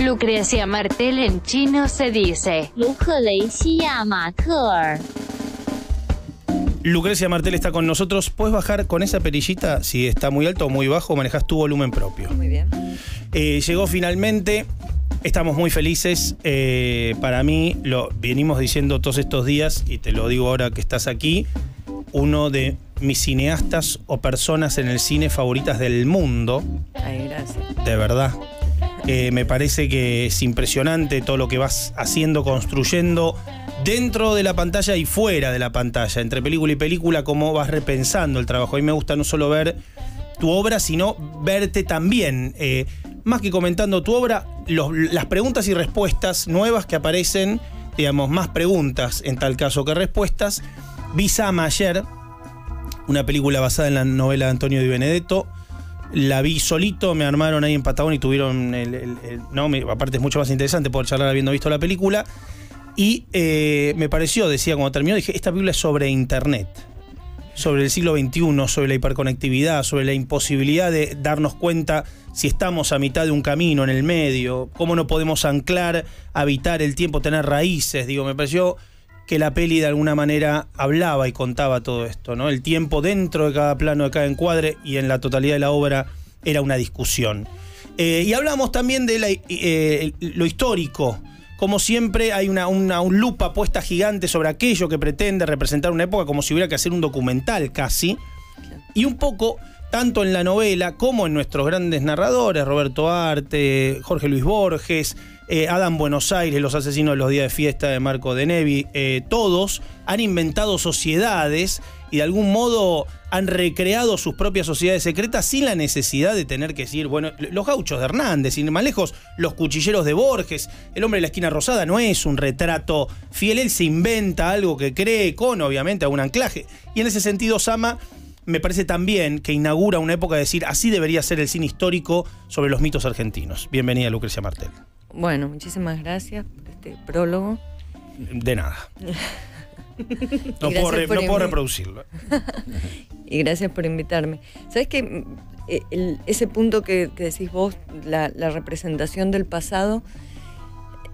Lucrecia Martel en chino se dice. Lucrecia Martel está con nosotros. ¿Puedes bajar con esa perillita si está muy alto o muy bajo? Manejas tu volumen propio. Muy bien. Eh, llegó finalmente. Estamos muy felices. Eh, para mí, lo venimos diciendo todos estos días, y te lo digo ahora que estás aquí, uno de mis cineastas o personas en el cine favoritas del mundo. Ay, gracias. De verdad. Me parece que es impresionante todo lo que vas haciendo, construyendo dentro de la pantalla y fuera de la pantalla, entre película y película, cómo vas repensando el trabajo. A mí me gusta no solo ver tu obra, sino verte también. Eh, más que comentando tu obra, las preguntas y respuestas nuevas que aparecen, digamos, más preguntas en tal caso que respuestas. Vi Sama ayer, una película basada en la novela de Antonio Di Benedetto. La vi solito, me armaron ahí en Patagón y tuvieron el- no, me- aparte es mucho más interesante poder charlar habiendo visto la película. Y eh, me pareció, decía cuando terminó, dije, esta película es sobre Internet, sobre el siglo XXI, sobre la hiperconectividad, sobre la imposibilidad de darnos cuenta si estamos a mitad de un camino, en el medio, cómo no podemos anclar, habitar el tiempo, tener raíces. Digo, me pareció que la peli de alguna manera hablaba y contaba todo esto, ¿no? El tiempo dentro de cada plano, de cada encuadre y en la totalidad de la obra era una discusión. Eh, y hablamos también de eh, lo histórico. Como siempre, hay una, una un lupa puesta gigante sobre aquello que pretende representar una época, como si hubiera que hacer un documental casi. Y un poco, tanto en la novela como en nuestros grandes narradores, Roberto Arte, Jorge Luis Borges, eh, Adam Buenos Aires, Los Asesinos de los Días de Fiesta de Marco de Nevi, eh, todos han inventado sociedades y de algún modo han recreado sus propias sociedades secretas sin la necesidad de tener que decir, bueno, los gauchos de Hernández, sin más lejos, los cuchilleros de Borges, el hombre de la esquina rosada no es un retrato fiel, él se inventa algo que cree con obviamente algún anclaje. Y en ese sentido, Sama me parece también que inaugura una época de decir, así debería ser el cine histórico sobre los mitos argentinos. Bienvenida, Lucrecia Martel. Bueno, muchísimas gracias por este prólogo. De nada. No, puedo, no reproducirlo. Y gracias por invitarme. ¿Sabes que ese punto que, que decís vos, la, la representación del pasado,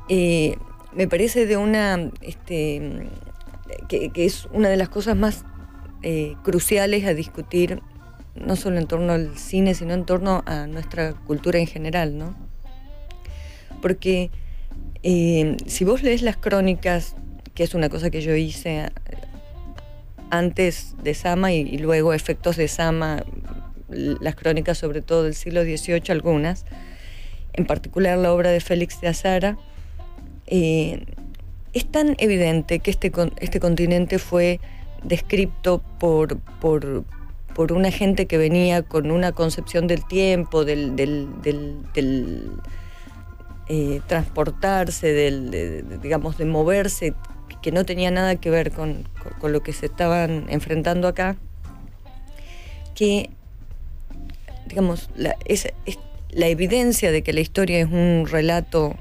eh, me parece de una. Este, que, que es una de las cosas más eh, cruciales a discutir, no solo en torno al cine, sino en torno a nuestra cultura en general, ¿no? Porque eh, si vos lees las crónicas, que es una cosa que yo hice antes de Sama y, luego efectos de Sama, las crónicas sobre todo del siglo XVIII, algunas, en particular la obra de Félix de Azara, eh, es tan evidente que este, este continente fue descrito por, por, por una gente que venía con una concepción del tiempo, del- del, eh, transportarse, del, de- de- digamos, de moverse, que no tenía nada que ver con, con- con lo que se estaban enfrentando acá, que, digamos, la, es, es la evidencia de que la historia es un relato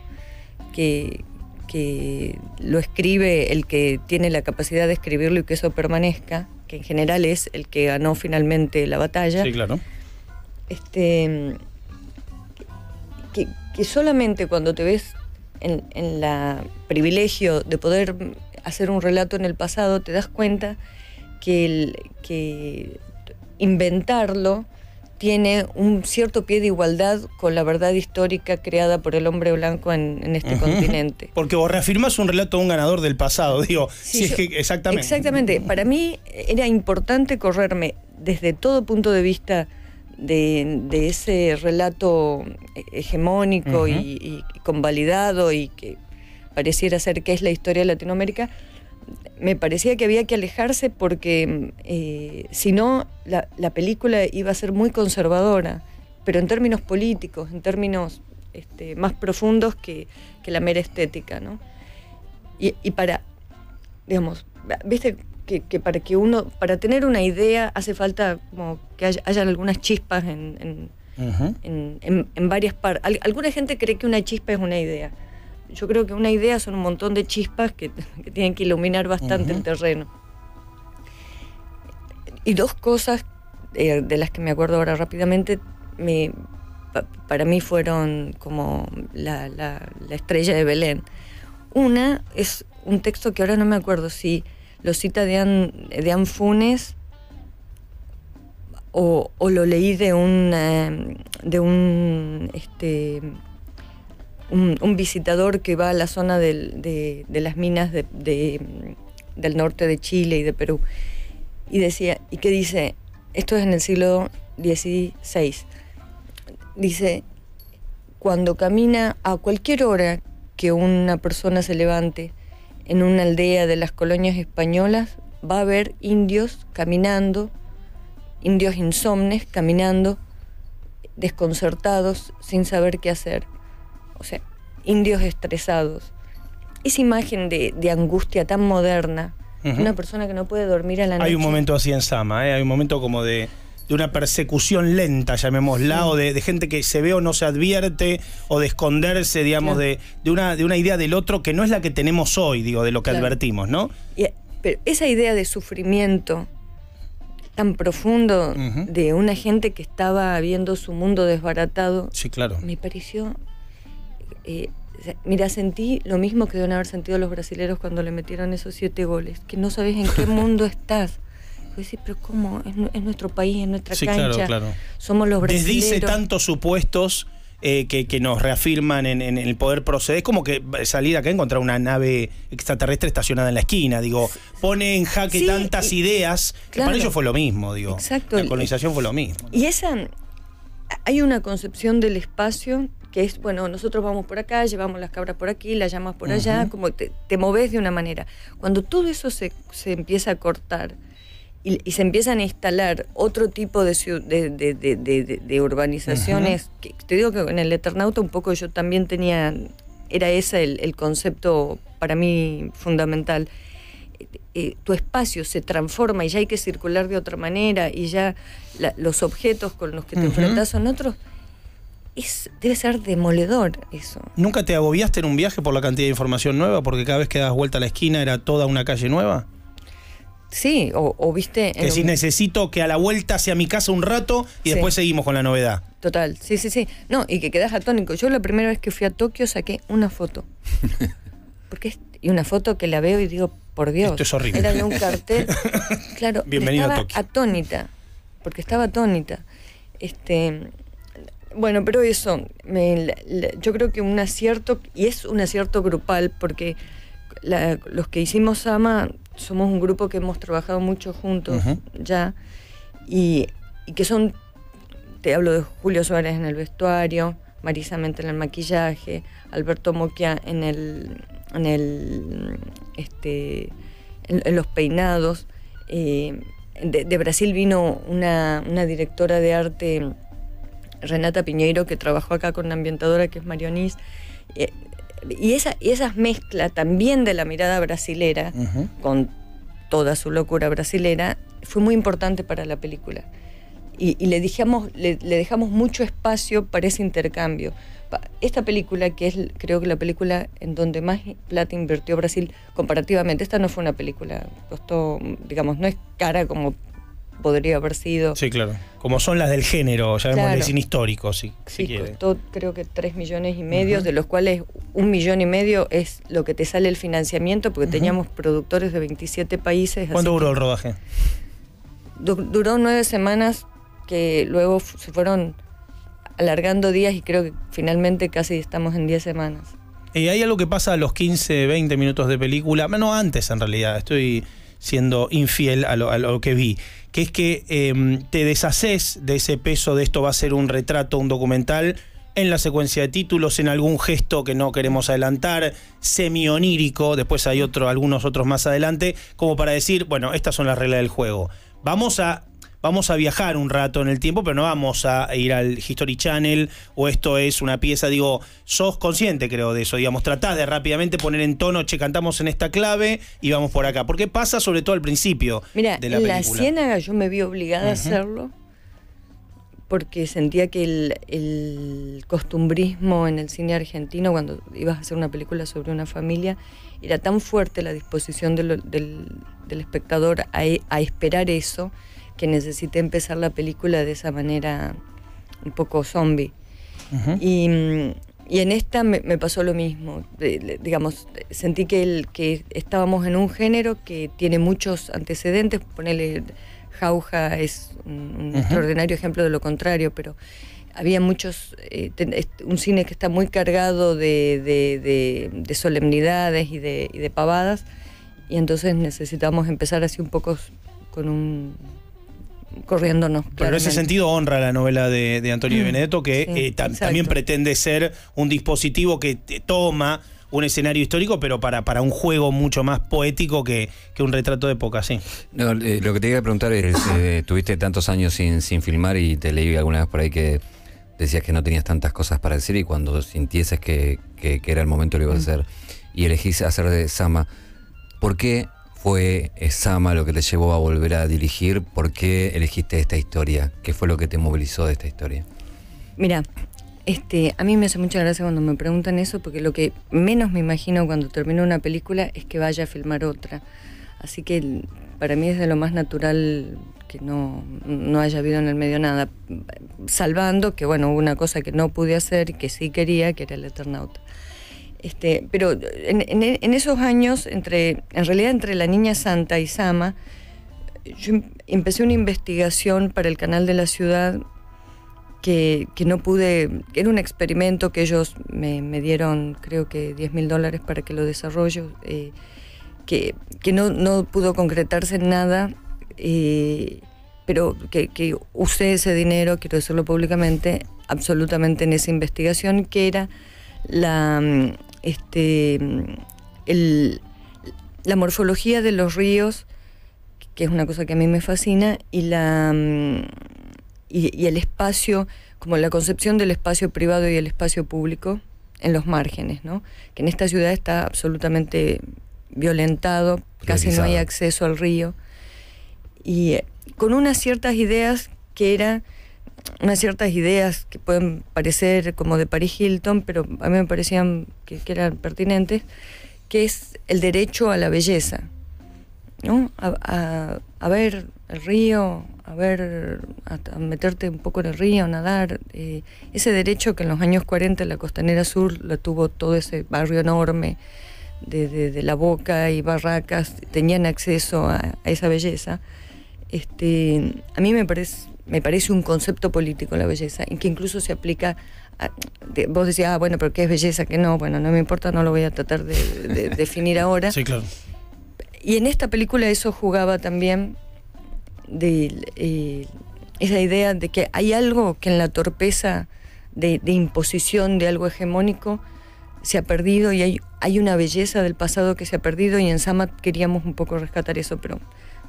que, que lo escribe el que tiene la capacidad de escribirlo y que eso permanezca, que en general es el que ganó finalmente la batalla Sí, claro. este, que, que solamente cuando te ves en, en la privilegio de poder hacer un relato en el pasado, te das cuenta que, el, que inventarlo tiene un cierto pie de igualdad con la verdad histórica creada por el hombre blanco en, en este continente. Porque vos reafirmás un relato de un ganador del pasado, digo. Sí, si es que, exactamente. Exactamente. Para mí era importante correrme desde todo punto de vista de, de ese relato hegemónico y, y convalidado y que pareciera ser que es la historia de Latinoamérica. Me parecía que había que alejarse porque eh, si no la, la película iba a ser muy conservadora, pero en términos políticos, en términos este, más profundos que, que la mera estética, ¿no? Y, y para, digamos, viste que, que para que uno, para tener una idea hace falta como que haya, hayan algunas chispas en, en, en, en- en varias partes. alguna gente cree que una chispa es una idea. Yo creo que una idea son un montón de chispas que, que tienen que iluminar bastante el terreno. Y dos cosas eh, de las que me acuerdo ahora rápidamente, me, pa- para mí fueron como la, la- la estrella de Belén. Una es un texto que ahora no me acuerdo si lo cita de Anne Funes o, lo leí de un de un este un, un visitador que va a la zona de, las minas de- de, del norte de Chile y de Perú. Y decía y que dice esto es en el siglo XVI dice cuando camina a cualquier hora que una persona se levante en una aldea de las colonias españolas va a ver indios caminando indios insomnes caminando desconcertados sin saber qué hacer. O sea indios estresados. Esa imagen de, de angustia tan moderna una persona que no puede dormir a la noche Hay un momento así en Sama, ¿eh? hay un momento como de, de una persecución lenta, llamémosla, o de, de gente que se ve o no se advierte, o de esconderse, digamos, Claro. de, de una, de una idea del otro que no es la que tenemos hoy, digo, de lo que Claro. advertimos, ¿no? Y- pero esa idea de sufrimiento tan profundo de una gente que estaba viendo su mundo desbaratado, Sí, claro. me pareció... eh, mira, sentí lo mismo que deben haber sentido los brasileros cuando le metieron esos siete goles, que no sabes en qué mundo estás. Vos decís, pero ¿cómo? Es, nu- es nuestro país, es nuestra Sí, cancha. claro, claro. Somos los brasileros. Desdice tantos supuestos eh, que, que nos reafirman en, en el poder proceder. Es como que salir acá y encontrar una nave extraterrestre estacionada en la esquina. Digo, pone en jaque Sí, tantas y- ideas que claro. para ellos fue lo mismo, digo. Exacto. La colonización fue lo mismo. Y esa, hay una concepción del espacio que es, bueno, nosotros vamos por acá, llevamos las cabras por aquí, las llamas por allá, como te, te moves de una manera. Cuando todo eso se, se empieza a cortar y, y se empiezan a instalar otro tipo de, de, de- urbanizaciones, que te digo que en el Eternauta un poco yo también tenía, era ese el, el concepto para mí fundamental. Eh, tu espacio se transforma y ya hay que circular de otra manera y ya la- los objetos con los que te enfrentas son otros, es, debe ser demoledor eso. ¿Nunca te agobiaste en un viaje por la cantidad de información nueva? Porque cada vez que das vuelta a la esquina era toda una calle nueva. Sí, o, o viste... si un- necesito que a la vuelta sea mi casa un rato y Sí. después seguimos con la novedad. Total, sí, sí, sí. No, y que quedas atónico. Yo la primera vez que fui a Tokio saqué una foto. Porque es, y una foto que la veo y digo, por Dios. Esto es horrible. Era de un cartel. Claro, Bienvenido a Tokio. atónita. Porque estaba atónita. Este. Bueno, pero eso, me- la- la- yo creo que un acierto, y es un acierto grupal, porque la- los que hicimos Sama somos un grupo que hemos trabajado mucho juntos ya, y, y que son te hablo de Julio Suárez en el vestuario, Marisa Mente en el maquillaje, Alberto Moquia en el, en el este en, en los peinados. Eh, de, de Brasil vino una, una directora de arte, Renata Piñeiro, que trabajó acá con una ambientadora que es Marionis. Eh, y esa, y esas mezclas también de la mirada brasilera, con toda su locura brasilera, fue muy importante para la película. Y, y le, dejamos, le, le dejamos mucho espacio para ese intercambio. Esta película, que es creo que la película en donde más plata invirtió Brasil comparativamente, esta no fue una película, costó, digamos, no es cara como podría haber sido. Sí, claro. Como son las del género, llamémosle Claro. cine histórico, sí, si Sí, quiere. costó creo que 3 millones y medio, de los cuales un millón y medio es lo que te sale el financiamiento, porque teníamos productores de 27 países. ¿Cuánto duró el rodaje? du- duró nueve semanas que luego se fueron alargando días y creo que finalmente casi estamos en 10 semanas. Eh, hay algo que pasa a los 15, 20 minutos de película, no antes en realidad, estoy siendo infiel a lo, a lo que vi, que es que eh, te deshaces de ese peso de esto va a ser un retrato, un documental, en la secuencia de títulos, en algún gesto que no queremos adelantar, semi-onírico, después hay otro, algunos otros más adelante, como para decir, bueno, estas son las reglas del juego. Vamos a vamos a viajar un rato en el tiempo, pero no vamos a ir al History Channel o esto es una pieza, digo, sos consciente creo de eso, digamos, tratás de rápidamente poner en tono, che, cantamos en esta clave y vamos por acá, porque pasa sobre todo al principio Mira, de la en la. Ciénaga yo me vi obligada a hacerlo porque sentía que el, el costumbrismo en el cine argentino, cuando ibas a hacer una película sobre una familia, era tan fuerte la disposición de lo- del, del espectador a, e- a esperar eso, que necesité empezar la película de esa manera un poco zombie. y, y en esta me, me pasó lo mismo. De- de- digamos, sentí que, el, que estábamos en un género que tiene muchos antecedentes. Ponele, Jauja es un, un extraordinario ejemplo de lo contrario, pero había muchos. eh, ten- un cine que está muy cargado de, de- de- de solemnidades y de, y de pavadas, y entonces necesitamos empezar así un poco con un. Corriéndonos. Pero en ese sentido honra la novela de, de Antonio Mm, Benedetto, que sí, eh, tam- exacto. también pretende ser un dispositivo que te toma un escenario histórico, pero para, para un juego mucho más poético que, que un retrato de época, sí. No, eh, lo que te iba a preguntar es, eh, tuviste tantos años sin, sin filmar y te leí alguna vez por ahí que decías que no tenías tantas cosas para decir y cuando sintieses que, que- que era el momento lo ibas a hacer y elegís hacer de Sama, ¿por qué fue Sama lo que te llevó a volver a dirigir? ¿Por qué elegiste esta historia? ¿Qué fue lo que te movilizó de esta historia? Mira, este, a mí me hace mucha gracia cuando me preguntan eso, porque lo que menos me imagino cuando termino una película es que vaya a filmar otra. Así que para mí es de lo más natural que no, no haya habido en el medio nada, salvando que bueno, hubo una cosa que no pude hacer y que sí quería, que era el Eternauta. Este, pero en, en- esos años, entre, en realidad entre La Niña Santa y Sama, yo em- empecé una investigación para el canal de la ciudad que, que no pude, era un experimento que ellos me, me dieron creo que 10 mil dólares para que lo desarrolle, eh, que, que no, no pudo concretarse en nada, eh, pero que, que usé ese dinero, quiero decirlo públicamente, absolutamente en esa investigación, que era la, mm, este, el- la morfología de los ríos, que es una cosa que a mí me fascina, y la y, y el espacio, como la concepción del espacio privado y el espacio público en los márgenes, ¿no? Que en esta ciudad está absolutamente violentado, casi no hay acceso al río. Y eh, con unas ciertas ideas que eran unas ciertas ideas que pueden parecer como de Paris Hilton, pero a mí me parecían que, que eran pertinentes, que es el derecho a la belleza, ¿no? A, a- a ver el río, a ver, a, a meterte un poco en el río, nadar. eh, ese derecho que en los años 40 en la Costanera Sur lo tuvo todo ese barrio enorme de, de- de la boca y barracas, tenían acceso a, a esa belleza. Este, a mí me parece, me parece un concepto político la belleza, en que incluso se aplica. a- de- vos decías, ah, bueno, pero ¿qué es belleza? ¿Qué no? Bueno, no me importa, no lo voy a tratar de, de definir ahora. Sí, claro. Y en esta película eso jugaba también de eh, esa idea de que hay algo que en la torpeza de, de imposición de algo hegemónico se ha perdido y hay, hay una belleza del pasado que se ha perdido y en Sama queríamos un poco rescatar eso, pero,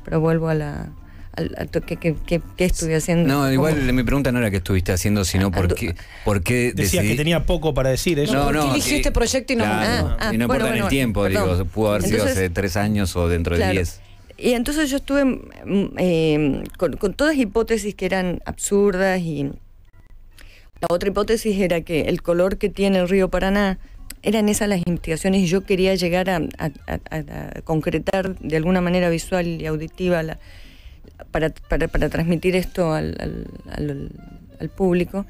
pero vuelvo a la... Al, ¿qué, qué, qué- qué estuve haciendo? No, igual ¿Cómo? mi pregunta no era qué estuviste haciendo, sino por Ah, qué, por qué Decía decidí- que tenía poco para decir eso. No, ¿por qué no. este proyecto y no- Claro, Ah, ah, y no bueno, importa en el tiempo, perdón. digo, pudo haber sido Entonces- hace tres años o dentro de diez. Y entonces yo estuve mm, eh, con, con todas hipótesis que eran absurdas y la otra hipótesis era que el color que tiene el río Paraná eran esas las investigaciones y yo quería llegar a, a- a- a concretar de alguna manera visual y auditiva la- para, para- para transmitir esto al, al- al- al público.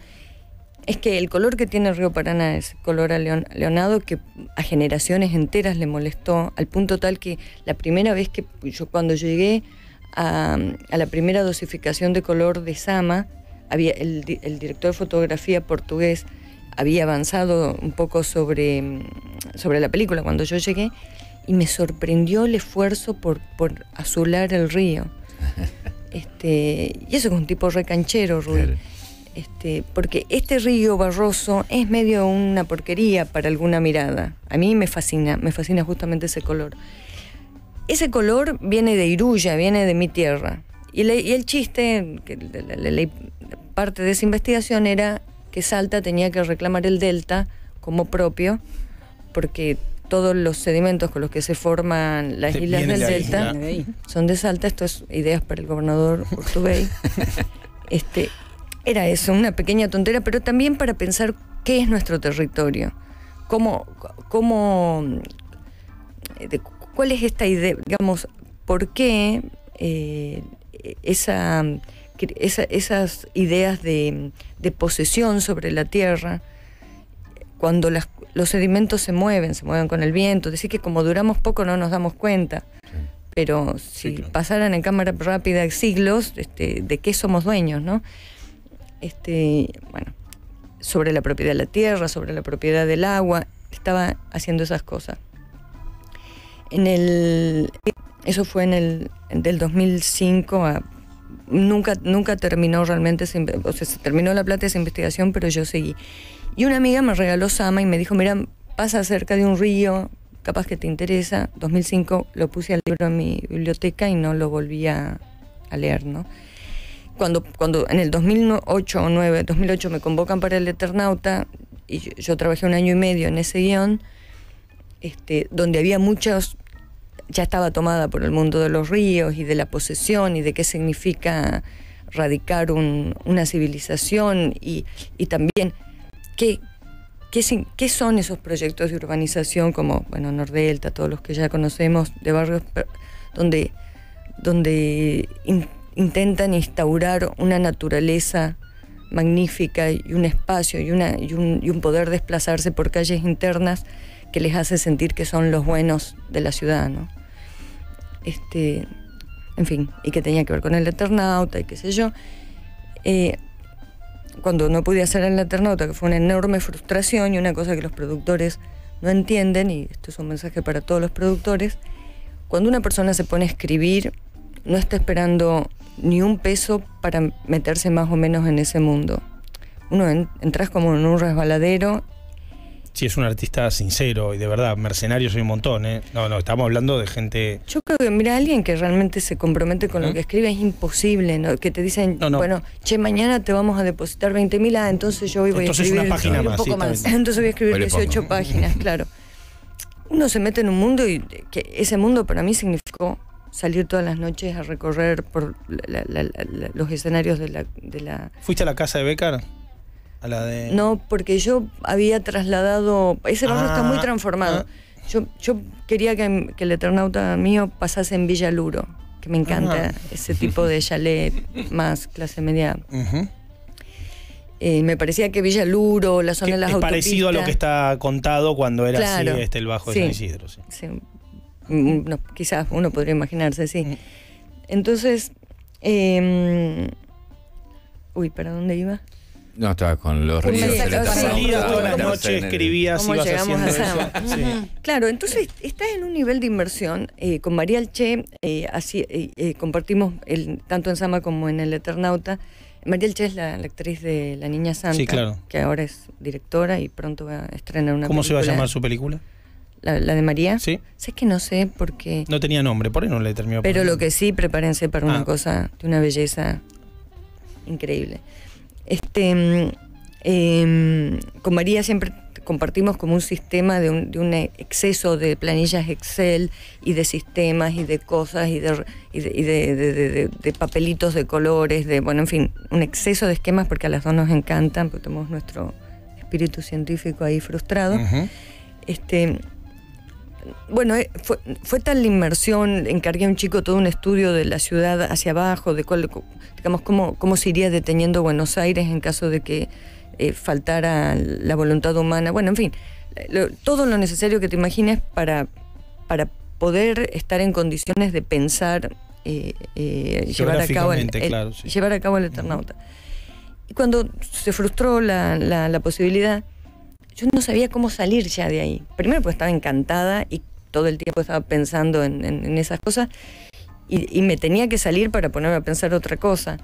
Es que el color que tiene el río Paraná es color a leon- leonado que a generaciones enteras le molestó, al punto tal que la primera vez que yo, cuando llegué a, a la primera dosificación de color de Sama, había el, el director de fotografía portugués había avanzado un poco sobre, sobre la película cuando yo llegué y me sorprendió el esfuerzo por, por azular el río. Este, y eso es un tipo recanchero, Rui. Claro. Este, porque este río barroso es medio una porquería para alguna mirada. A mí me fascina, me fascina justamente ese color. Ese color viene de Iruya, viene de mi tierra. Y, le- y el chiste, que la- la- la- parte de esa investigación era que Salta tenía que reclamar el delta como propio, porque todos los sedimentos con los que se forman las islas del de delta son de Salta, esto es ideas para el gobernador Urtubey. este, era eso, una pequeña tontera, pero también para pensar qué es nuestro territorio, cómo, cómo eh, de- cuál es esta idea, digamos, por qué eh, esa esa- esas ideas de, de posesión sobre la tierra, cuando las- los sedimentos se mueven, se mueven con el viento, decir que como duramos poco no nos damos cuenta. Pero si claro. pasaran en cámara rápida siglos, este, ¿de qué somos dueños, no? Este, bueno, sobre la propiedad de la tierra, sobre la propiedad del agua, estaba haciendo esas cosas. En el, eso fue en el del 2005 a- nunca, nunca terminó realmente, inve- o sea, se terminó la plata de esa investigación, pero yo seguí. Y una amiga me regaló Sama y me dijo, mira, pasa cerca de un río, capaz que te interesa. 2005 lo puse al libro en mi biblioteca y no lo volví a, a leer, ¿no? Cuando, cuando en el 2008 o 9, 2008 me convocan para el Eternauta y yo, yo trabajé un año y medio en ese guion, este, donde había muchos, ya estaba tomada por el mundo de los ríos y de la posesión y de qué significa radicar un- una civilización y, y también qué, qué, son esos proyectos de urbanización como, bueno, Nordelta, todos los que ya conocemos, de barrios donde, donde in- intentan instaurar una naturaleza magnífica y un espacio y, una, y, un, y un poder desplazarse por calles internas que les hace sentir que son los buenos de la ciudad, ¿no? Este, en fin, y que tenía que ver con el Eternauta y qué sé yo. Eh, cuando no pude hacer el Eternauta, que fue una enorme frustración y una cosa que los productores no entienden, y esto es un mensaje para todos los productores, cuando una persona se pone a escribir, no está esperando ni un peso para meterse más o menos en ese mundo. Uno en- entras como en un resbaladero Si es un artista sincero y de verdad, mercenarios hay un montón, ¿eh? No, no, estamos hablando de gente. Yo creo que, mira, alguien que realmente se compromete con ¿Mm? lo que escribe es imposible, ¿no? Que te dicen, No, no. bueno, che, mañana te vamos a depositar 20 mil, ah, entonces yo hoy voy Entonces a escribir una página un más, poco sí, más. Entonces voy a escribir Hoy le pongo. 18 páginas, claro. Uno se mete en un mundo y que ese mundo para mí significó salir todas las noches a recorrer por la- la- la- la- los escenarios de la, de la ¿Fuiste a la casa de Becar? A la de. no, porque yo había trasladado. Ese barrio está muy Ah, transformado. ah. Yo, yo quería que, que el Eternauta mío pasase en Villa Luro, que me encanta Ajá. ese tipo de chalet más clase media. Eh, me parecía que Villa Luro, la Que zona de las es parecido a lo que está contado cuando era Claro, así este, el Bajo de sí. San Isidro. sí. Sí, mm, no, quizás uno podría imaginarse, sí. Mm. Entonces. eh, uy, ¿para dónde iba? No, estaba con los ríos. mensaje, el o sea, Eternauta, Salías todas las no sé, noches, en el- escribías, ¿Cómo ibas llegamos a haciendo Sama? eso. Sí. Claro, entonces estás en un nivel de inversión. eh, con María Alche eh, así, eh, eh, compartimos el, tanto en Sama como en El Eternauta. María Alche es la, la actriz de La Niña Santa, Sí, claro. que ahora es directora y pronto va a estrenar una ¿Cómo se va a película. llamar su película? La, la de María. Sí. Sé que no sé porque... No tenía nombre, por ahí no le terminó. Pero lo que sí, prepárense para una Ah. cosa de una belleza increíble. Este, em, con María siempre compartimos como un sistema de un, de un exceso de planillas Excel y de sistemas y de cosas y de, y de, y de- papelitos de colores, de bueno, en fin, un exceso de esquemas porque a las dos nos encantan, porque tenemos nuestro espíritu científico ahí frustrado. Este, bueno, eh, fue, fue tal la inmersión, encargué a un chico todo un estudio de la ciudad hacia abajo, de cuál, digamos, cómo, cómo se iría deteniendo Buenos Aires en caso de que eh, faltara la voluntad humana. Bueno, en fin, lo- todo lo necesario que te imagines para, para poder estar en condiciones de pensar, eh, eh, llevar, a cabo el, el- claro, sí. llevar a cabo el Eternauta. Y cuando se frustró la, la- la posibilidad, yo no sabía cómo salir ya de ahí. Primero porque estaba encantada y todo el tiempo estaba pensando en, en- en esas cosas y, y me tenía que salir para ponerme a pensar otra cosa.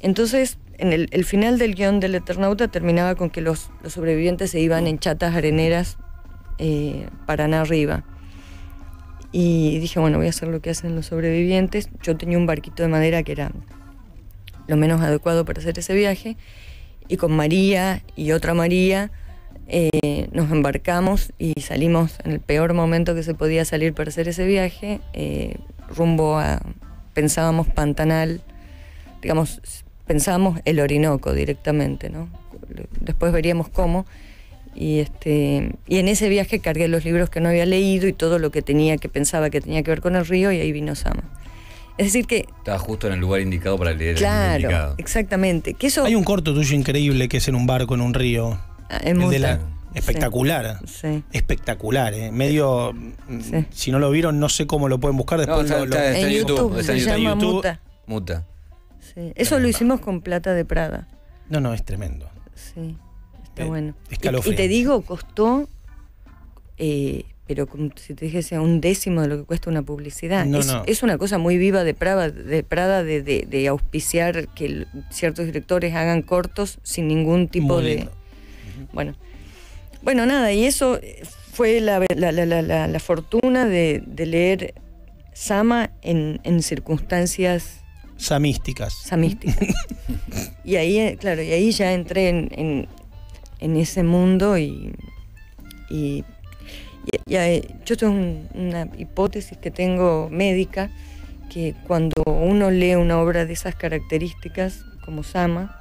Entonces, en el, el final del guion del Eternauta terminaba con que los, los sobrevivientes se iban en chatas areneras eh, Paraná arriba. Y dije, bueno, voy a hacer lo que hacen los sobrevivientes. Yo tenía un barquito de madera que era lo menos adecuado para hacer ese viaje. Y con María y otra María eh, nos embarcamos y salimos en el peor momento que se podía salir para hacer ese viaje, eh, rumbo a, pensábamos Pantanal, digamos, pensábamos el Orinoco directamente, ¿no? Después veríamos cómo. Y, este, y en ese viaje cargué los libros que no había leído y todo lo que tenía, que pensaba que tenía que ver con el río, y ahí vino Sama. Es decir que, Estaba justo en el lugar indicado para leer el libro claro, indicado. exactamente, que eso Hay un corto tuyo increíble que es en un barco, en un río. El de la- espectacular. Sí. Espectacular, ¿eh? Medio. mm, Sí. Si no lo vieron, no sé cómo lo pueden buscar. No, Después está, lo- lo- está- está En en YouTube. YouTube, está en se YouTube. llama YouTube. Muta. Muta. Sí. Eso lo hicimos con plata de Prada. No, no, es tremendo. Sí, está Eh, bueno. Y, y te digo, costó, eh, pero como si te dijese un décimo de lo que cuesta una publicidad. No, es, no. es una cosa muy viva de Prada, de, Prada de, de- de auspiciar que ciertos directores hagan cortos sin ningún tipo Muy de... lindo. Bueno, bueno, nada, y eso fue la, la- la- la- fortuna de, de leer Sama en, en circunstancias Samísticas. samísticas. y ahí, eh, claro, y ahí ya entré en, en- en ese mundo y, y, eh, yo tengo un- una hipótesis que tengo médica, que cuando uno lee una obra de esas características, como Sama,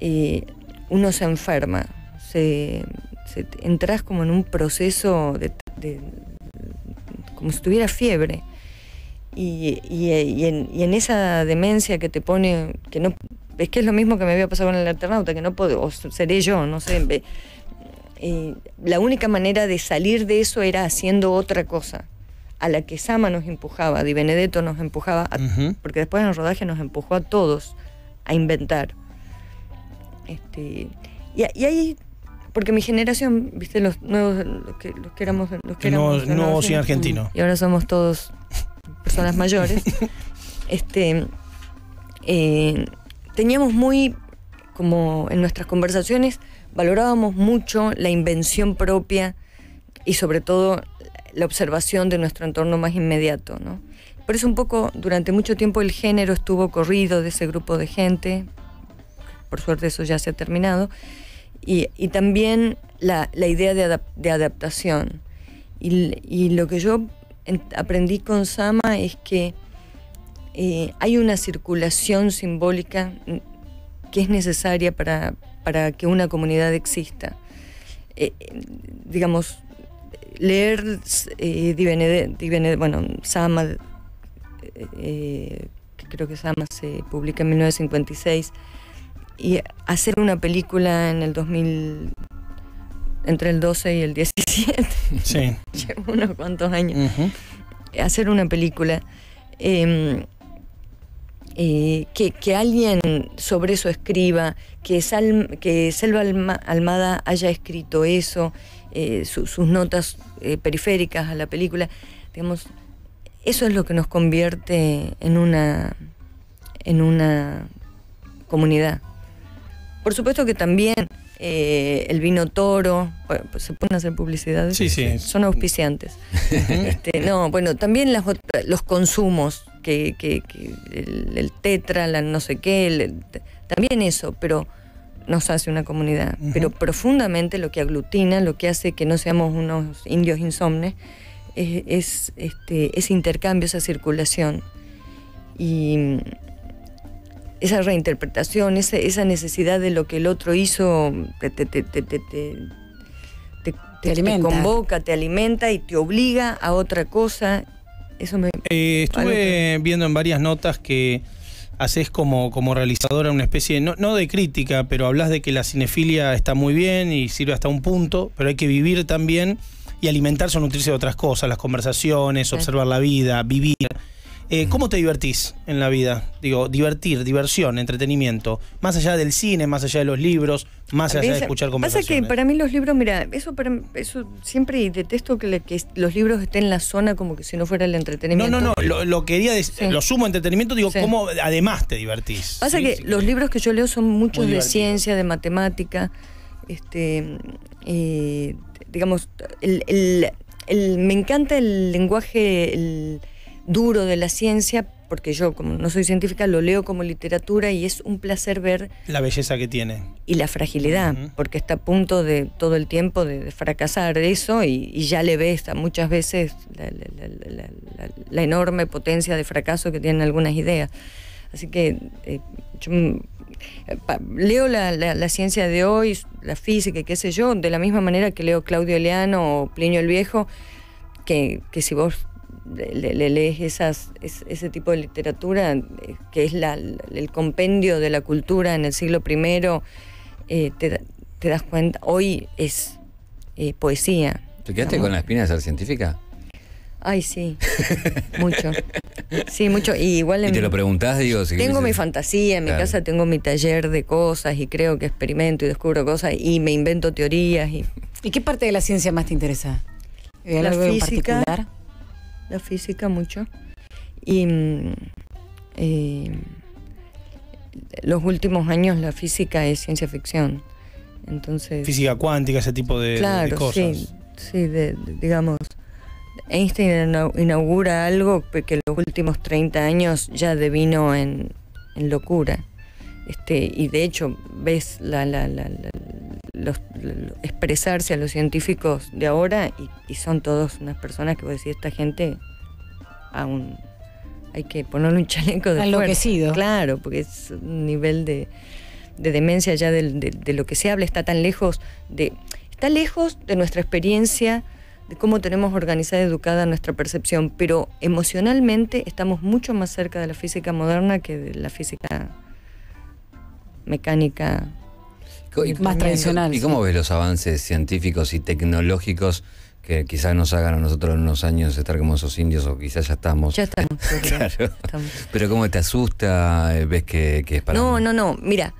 eh, uno se enferma, se, se- entras como en un proceso de, de- como si tuviera fiebre. Y, y- y en, y en esa demencia que te pone, que no, es que es lo mismo que me había pasado con el alternauta, que no puedo, o seré yo, no sé. eh, la única manera de salir de eso era haciendo otra cosa, a la que Sama nos empujaba, Di Benedetto nos empujaba, a- porque después en el rodaje nos empujó a todos a inventar. Este, y ahí, porque mi generación, viste, los nuevos, los que, los que éramos, los que éramos argentino. Y ahora somos todos personas mayores. este, eh, teníamos muy, como en nuestras conversaciones, valorábamos mucho la invención propia y sobre todo la observación de nuestro entorno más inmediato. ¿no? Por eso un poco, durante mucho tiempo el género estuvo corrido de ese grupo de gente, por suerte eso ya se ha terminado, y, también la, la idea de, de adaptación. Y, y lo que yo en- aprendí con Sama es que eh, hay una circulación simbólica mm, que es necesaria para, para que una comunidad exista. Eh, digamos, leer eh, Di bueno, Sama, eh, que creo que Sama se publica en 1956, y hacer una película en el 2000, entre el 12 y el 17, Sí. llevo unos cuantos años hacer una película, eh, eh, que, que alguien sobre eso escriba, que, Sal- que Selva Alma- Almada haya escrito eso, eh, su- sus notas eh, periféricas a la película, digamos, eso es lo que nos convierte en una, en una comunidad. Por supuesto que también eh, el vino toro, bueno, pues se pueden hacer publicidades, Sí, sí. son auspiciantes. Este, no, bueno, también las los consumos, que, que- que el, el tetra, la no sé qué, el- también eso, pero nos hace una comunidad. Pero profundamente lo que aglutina, lo que hace que no seamos unos indios insomnes, es, es, este, ese intercambio, esa circulación. Y esa reinterpretación, esa, esa necesidad de lo que el otro hizo, te, te, te, te, te- te- te- te- alimenta. te convoca, te alimenta y te obliga a otra cosa. Eso me... Eh, estuve viendo en varias notas que haces como, como realizadora una especie, no, no de crítica, pero hablas de que la cinefilia está muy bien y sirve hasta un punto, pero hay que vivir también y alimentarse o nutrirse de otras cosas, las conversaciones, observar la vida, vivir. Eh, ¿Cómo te divertís en la vida? Digo, divertir, diversión, entretenimiento. Más allá del cine, más allá de los libros, más allá de Pasa- escuchar Pasa conversaciones. que para mí los libros, mira, eso para eso siempre detesto que, le- que los libros estén en la zona como que si no fuera el No, entretenimiento. no, no, lo, lo quería decir, Sí. lo sumo a entretenimiento, digo, Sí. ¿cómo además te divertís? Pasa Sí, que los libros que yo leo son muchos de ciencia, de matemática, este, eh, digamos, el, el- el- me encanta el lenguaje el duro de la ciencia, porque yo como no soy científica lo leo como literatura y es un placer ver La belleza que tiene. y la fragilidad, porque está a punto de todo el tiempo de, de fracasar eso y, y ya le ves a muchas veces la, la- la- la- la- la enorme potencia de fracaso que tienen algunas ideas. Así que eh, yo mm, pa- leo la, ciencia de hoy, la física y qué sé yo, de la misma manera que leo Claudio Leano o Plinio el Viejo, que, que si vos le, le lees esas, es- ese tipo de literatura, eh, que es la, el compendio de la cultura en el siglo I, eh, te, da- te das cuenta, hoy es eh, poesía. ¿Te quedaste digamos. con la espina de ser científica? Ay, sí, mucho. Sí, mucho. Y igual Y te lo preguntás, digo. si tengo mi fantasía, en mi Claro. casa tengo mi taller de cosas y creo que experimento y descubro cosas y me invento teorías y ¿Y qué parte de la ciencia más te interesa? ¿Hay La algo en física. particular? La física mucho. Y mm, eh, los últimos años la física es ciencia ficción. Entonces, Física cuántica, ese tipo de, de claro, cosas. sí, sí, de- de- digamos, Einstein inau- inaugura algo que en los últimos 30 años ya devino en, en locura. Este, y de hecho, ves la- la- la- los, lo- expresarse a los científicos de ahora y, y son todos unas personas que vos decís, esta gente aún hay que ponerle un chaleco de fuerza. Enloquecido. Claro, porque es un nivel de, de demencia ya del- de, de lo que se habla, está tan lejos de. Está lejos de nuestra experiencia, de cómo tenemos organizada y educada nuestra percepción, pero emocionalmente estamos mucho más cerca de la física moderna que de la física mecánica. Y- Más tradicional, ¿Y cómo ves los avances científicos y tecnológicos que quizás nos hagan a nosotros en unos años estar como esos indios o quizás ya estamos? Ya estamos. ya Claro. estamos. Pero ¿cómo te asusta? eh, ¿Ves que, que es para.? No, no, no. Mira,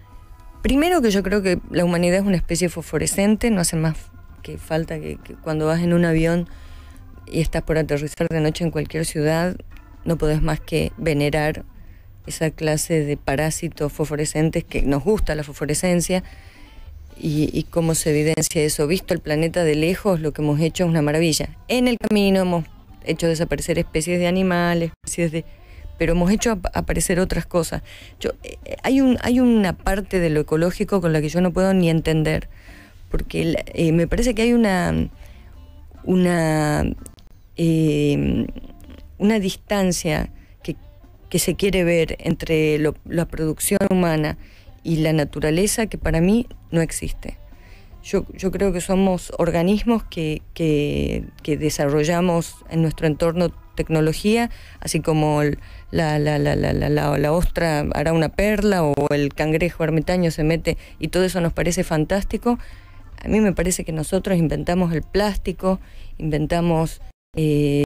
primero que yo creo que la humanidad es una especie fosforescente, no hace más que falta que, que cuando vas en un avión y estás por aterrizar de noche en cualquier ciudad, no podés más que venerar esa clase de parásitos fosforescentes que nos gusta la fosforescencia y, y cómo se evidencia eso. Visto el planeta de lejos, lo que hemos hecho es una maravilla. En el camino hemos hecho desaparecer especies de animales, especies de pero hemos hecho ap- aparecer otras cosas. Yo, eh, hay, un, hay una parte de lo ecológico con la que yo no puedo ni entender, porque eh, me parece que hay una, una, eh, una distancia que, que se quiere ver entre lo- la producción humana y la naturaleza que para mí no existe. Yo, yo creo que somos organismos que, que, desarrollamos en nuestro entorno tecnología, así como la, la, la, la, ostra hará una perla o el cangrejo ermitaño se mete y todo eso nos parece fantástico. A mí me parece que nosotros inventamos el plástico, inventamos eh,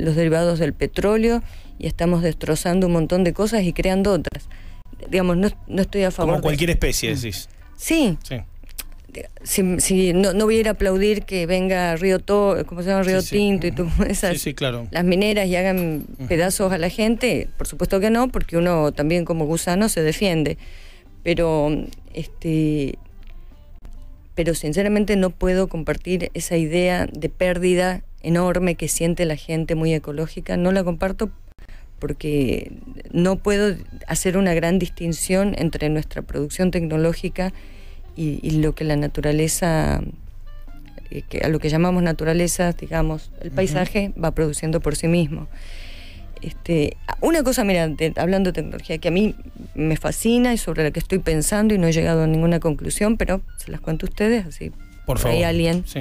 los derivados del petróleo y estamos destrozando un montón de cosas y creando otras. Digamos, no, no estoy a favor Como cualquier especie, decís. Sí, Sí. si, si no, no voy a ir a aplaudir que venga Río To, ¿cómo se llama? Río Sí, sí. Tinto y tú, esas, Sí, sí, claro. las mineras y hagan pedazos a la gente, por supuesto que no, porque uno también como gusano se defiende. Pero este pero sinceramente no puedo compartir esa idea de pérdida enorme que siente la gente muy ecológica, no la comparto porque no puedo hacer una gran distinción entre nuestra producción tecnológica y, y lo que la naturaleza, eh, que a lo que llamamos naturaleza, digamos, el paisaje va produciendo por sí mismo. Este, una cosa, mira, de- hablando de tecnología, que a mí me fascina y sobre la que estoy pensando y no he llegado a ninguna conclusión, pero se las cuento a ustedes, así Por favor. ahí alguien Sí.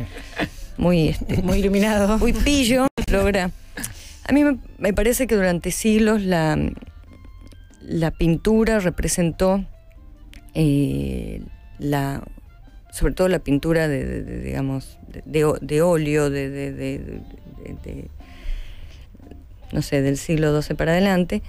muy, este, Muy iluminado. muy pillo logra. A mí me, parece que durante siglos la, la pintura representó eh, la sobre todo la pintura de, de- de, digamos de, de óleo de- no sé del siglo XII para adelante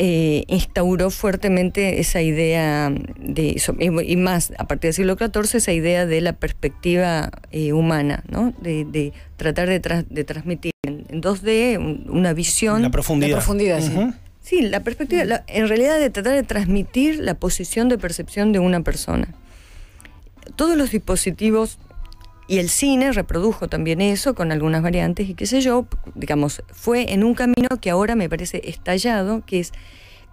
eh, instauró fuertemente esa idea de y más a partir del siglo XIV esa idea de la perspectiva eh, humana, ¿no? de, de tratar de, tras- de transmitir en, en 2D un- una visión. La profundidad. La profundidad, sí. Sí, la perspectiva, la- en realidad de tratar de transmitir la posición de percepción de una persona. Todos los dispositivos y el cine reprodujo también eso con algunas variantes y qué sé yo, digamos, fue en un camino que ahora me parece estallado, que es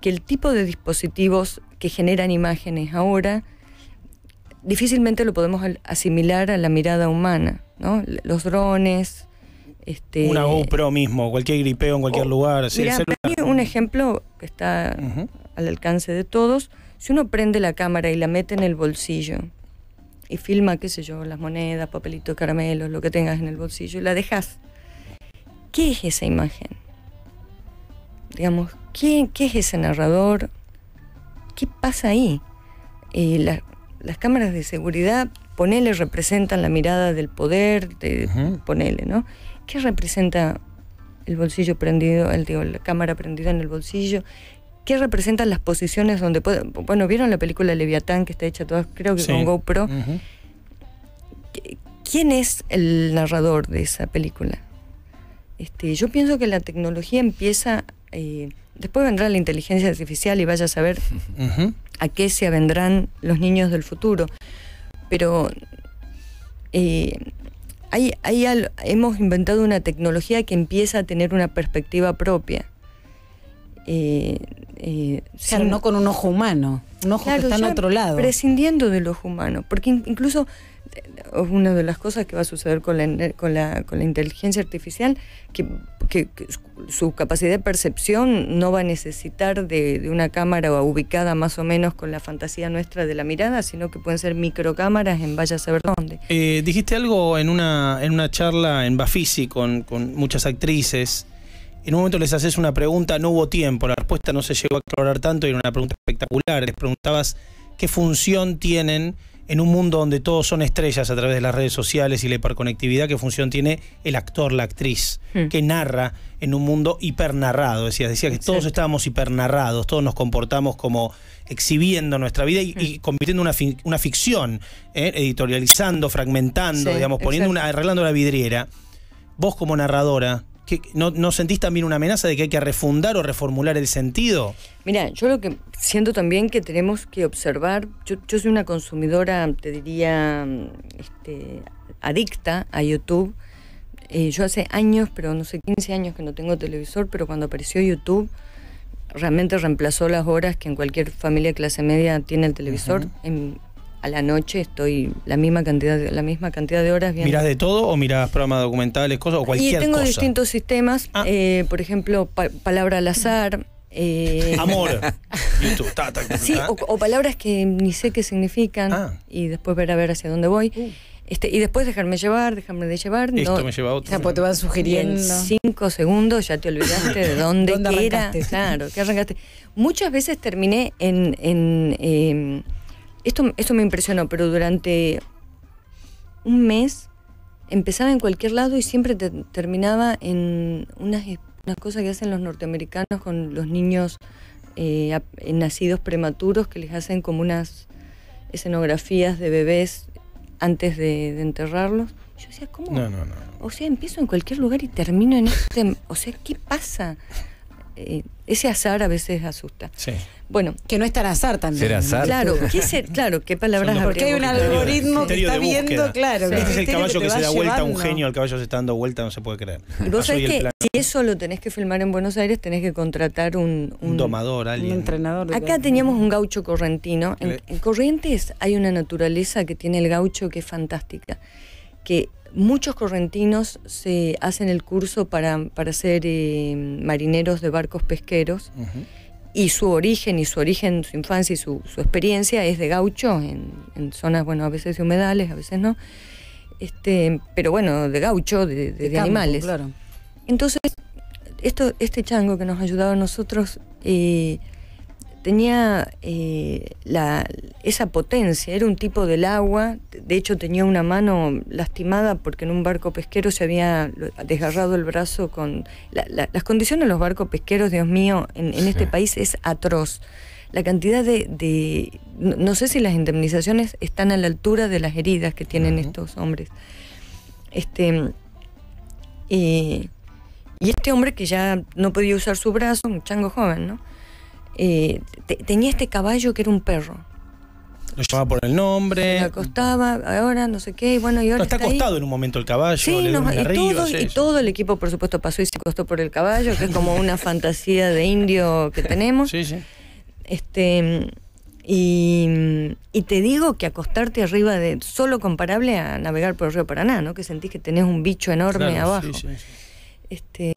que el tipo de dispositivos que generan imágenes ahora difícilmente lo podemos asimilar a la mirada humana, ¿no? Los drones, este Una GoPro mismo, cualquier gripeo en cualquier Oh, lugar. Sí, un ejemplo que está al alcance de todos, si uno prende la cámara y la mete en el bolsillo y filma, qué sé yo, las monedas, papelitos, caramelos, lo que tengas en el bolsillo y la dejas, ¿qué es esa imagen? digamos, ¿qué, qué es ese narrador? ¿Qué pasa ahí? Eh, la- las cámaras de seguridad, ponele, representan la mirada del poder, de, Ujú. ponele, ¿no? ¿Qué representa el bolsillo prendido, el, digo, la cámara prendida en el bolsillo? ¿Qué representan las posiciones donde puede... Bueno, ¿vieron la película Leviatán que está hecha toda, creo que Sí. con GoPro? ¿Quién es el narrador de esa película? Este, yo pienso que la tecnología empieza, eh, después vendrá la inteligencia artificial y vaya a saber a qué se avendrán los niños del futuro. Pero eh, hay, hay hemos inventado una tecnología que empieza a tener una perspectiva propia. Eh, eh, Claro, sin- no con un ojo humano. Un ojo Claro, que está en otro lado. Prescindiendo del ojo humano. Porque in- incluso eh, una de las cosas que va a suceder con la, con la, con la inteligencia artificial, que, que- su capacidad de percepción no va a necesitar de, de una cámara ubicada más o menos con la fantasía nuestra de la mirada, sino que pueden ser microcámaras en vaya a saber dónde. Eh, dijiste algo en una, en una charla en Bafisi con, con muchas actrices. En un momento les haces una pregunta, no hubo tiempo, la respuesta no se llegó a explorar tanto y era una pregunta espectacular. Les preguntabas qué función tienen en un mundo donde todos son estrellas a través de las redes sociales y la hiperconectividad, qué función tiene el actor, la actriz, Hmm. que narra en un mundo hipernarrado. Decías, decía que todos estábamos hipernarrados, todos nos comportamos como exhibiendo nuestra vida y, y convirtiendo una, fi- una ficción, ¿eh? editorializando, fragmentando, Sí, digamos, poniendo una, arreglando la vidriera. Vos como narradora, ¿qué- no, ¿no sentís también una amenaza de que hay que refundar o reformular el sentido? Mira, yo lo que siento también que tenemos que observar, yo, yo soy una consumidora, te diría, este, adicta a YouTube. Eh, yo hace años, pero no sé, 15 años que no tengo televisor, pero cuando apareció YouTube, realmente reemplazó las horas que en cualquier familia de clase media tiene el televisor. En- a la noche estoy la misma cantidad de, la misma cantidad de horas viendo. ¿Mirás de todo o mirás programas documentales, cosas o cualquier y tengo cosa? distintos sistemas, Ah. eh, por ejemplo, pa- palabra al azar. eh, Amor. YouTube. ta, ta, ta, Sí, o, o palabras que ni sé qué significan Ah. y después ver a ver hacia dónde voy. Este, y después dejarme llevar, dejarme de llevar. Esto no- me lleva a O otro. sea, pues te van y en sugiriendo. cinco segundos ya te olvidaste de dónde, ¿Dónde era. arrancaste? Claro, que arrancaste. Muchas veces terminé en... en, eh, esto, esto me impresionó, pero durante un mes empezaba en cualquier lado y siempre te- terminaba en unas, unas cosas que hacen los norteamericanos con los niños eh, eh, nacidos prematuros, que les hacen como unas escenografías de bebés antes de, de enterrarlos. Yo decía, ¿cómo? No, no, no. O sea, empiezo en cualquier lugar y termino en este... O sea, ¿qué pasa? Eh, ese azar a veces asusta. Sí. Bueno, Que no es tan azar también. Ser azar. claro, ¿qué, ser- claro, ¿qué palabras Porque hay un algoritmo que está viendo, claro. Este es el caballo que, te se da vuelta a un llevando. genio, el caballo se está dando vuelta, no se puede creer. Y vos Ah, sabés que si eso lo tenés que filmar en Buenos Aires, tenés que contratar un... un domador, Un alguien. entrenador. de- Acá teníamos un gaucho correntino. En, en Corrientes hay una naturaleza que tiene el gaucho que es fantástica. Que muchos correntinos se hacen el curso para, para ser eh, marineros de barcos pesqueros. Y su origen, y su origen, su infancia y su, su experiencia es de gaucho, en, en zonas, bueno, a veces de humedales, a veces no. Este, pero bueno, de gaucho, de, de- de campo, animales. Claro. Entonces, esto, este chango que nos ayudaba a nosotros eh, tenía eh, la, esa potencia, era un tipo del agua, de hecho tenía una mano lastimada porque en un barco pesquero se había desgarrado el brazo con... la- la- las condiciones de los barcos pesqueros, Dios mío, en, en este país es atroz. La cantidad de, de- No sé si las indemnizaciones están a la altura de las heridas que tienen estos hombres. Este... eh, y este hombre que ya no podía usar su brazo, un chango joven, ¿no? Eh, te- tenía este caballo que era un perro. Lo llamaba por el nombre. lo acostaba, ahora no sé qué, y bueno, y ahora No, está está ahí. acostado en un momento el caballo, Sí, le y, arriba. todo, y el equipo, por supuesto, pasó y se acostó por el caballo, que es como una fantasía de indio que tenemos. Sí, sí. Este, y, y te digo que acostarte arriba de, solo comparable a navegar por el río Paraná, ¿no? Que sentís que tenés un bicho enorme Claro, abajo. sí, sí, sí. Este,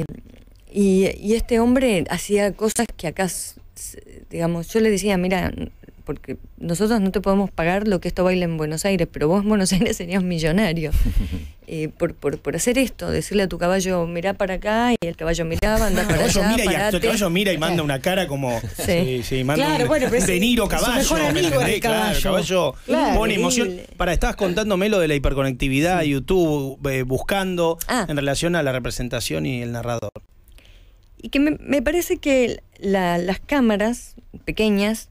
y, y este hombre hacía cosas que acá, digamos, yo le decía, mira, porque nosotros no te podemos pagar lo que esto baila en Buenos Aires, pero vos en Buenos Aires serías millonario. Eh, por, por, por hacer esto, decirle a tu caballo, mirá para acá, y el caballo miraba, anda El para caballo allá, mira y el caballo mira y manda una cara como. Sí. Sí, sí, manda Claro, un bueno, pero De Niro caballo. mejor ¿me amigo el Claro, caballo. Claro. pone emoción. Para, estabas contándome lo de la hiperconectividad, YouTube, eh, buscando Ah. en relación a la representación y el narrador. Y que me, me parece que la- las cámaras pequeñas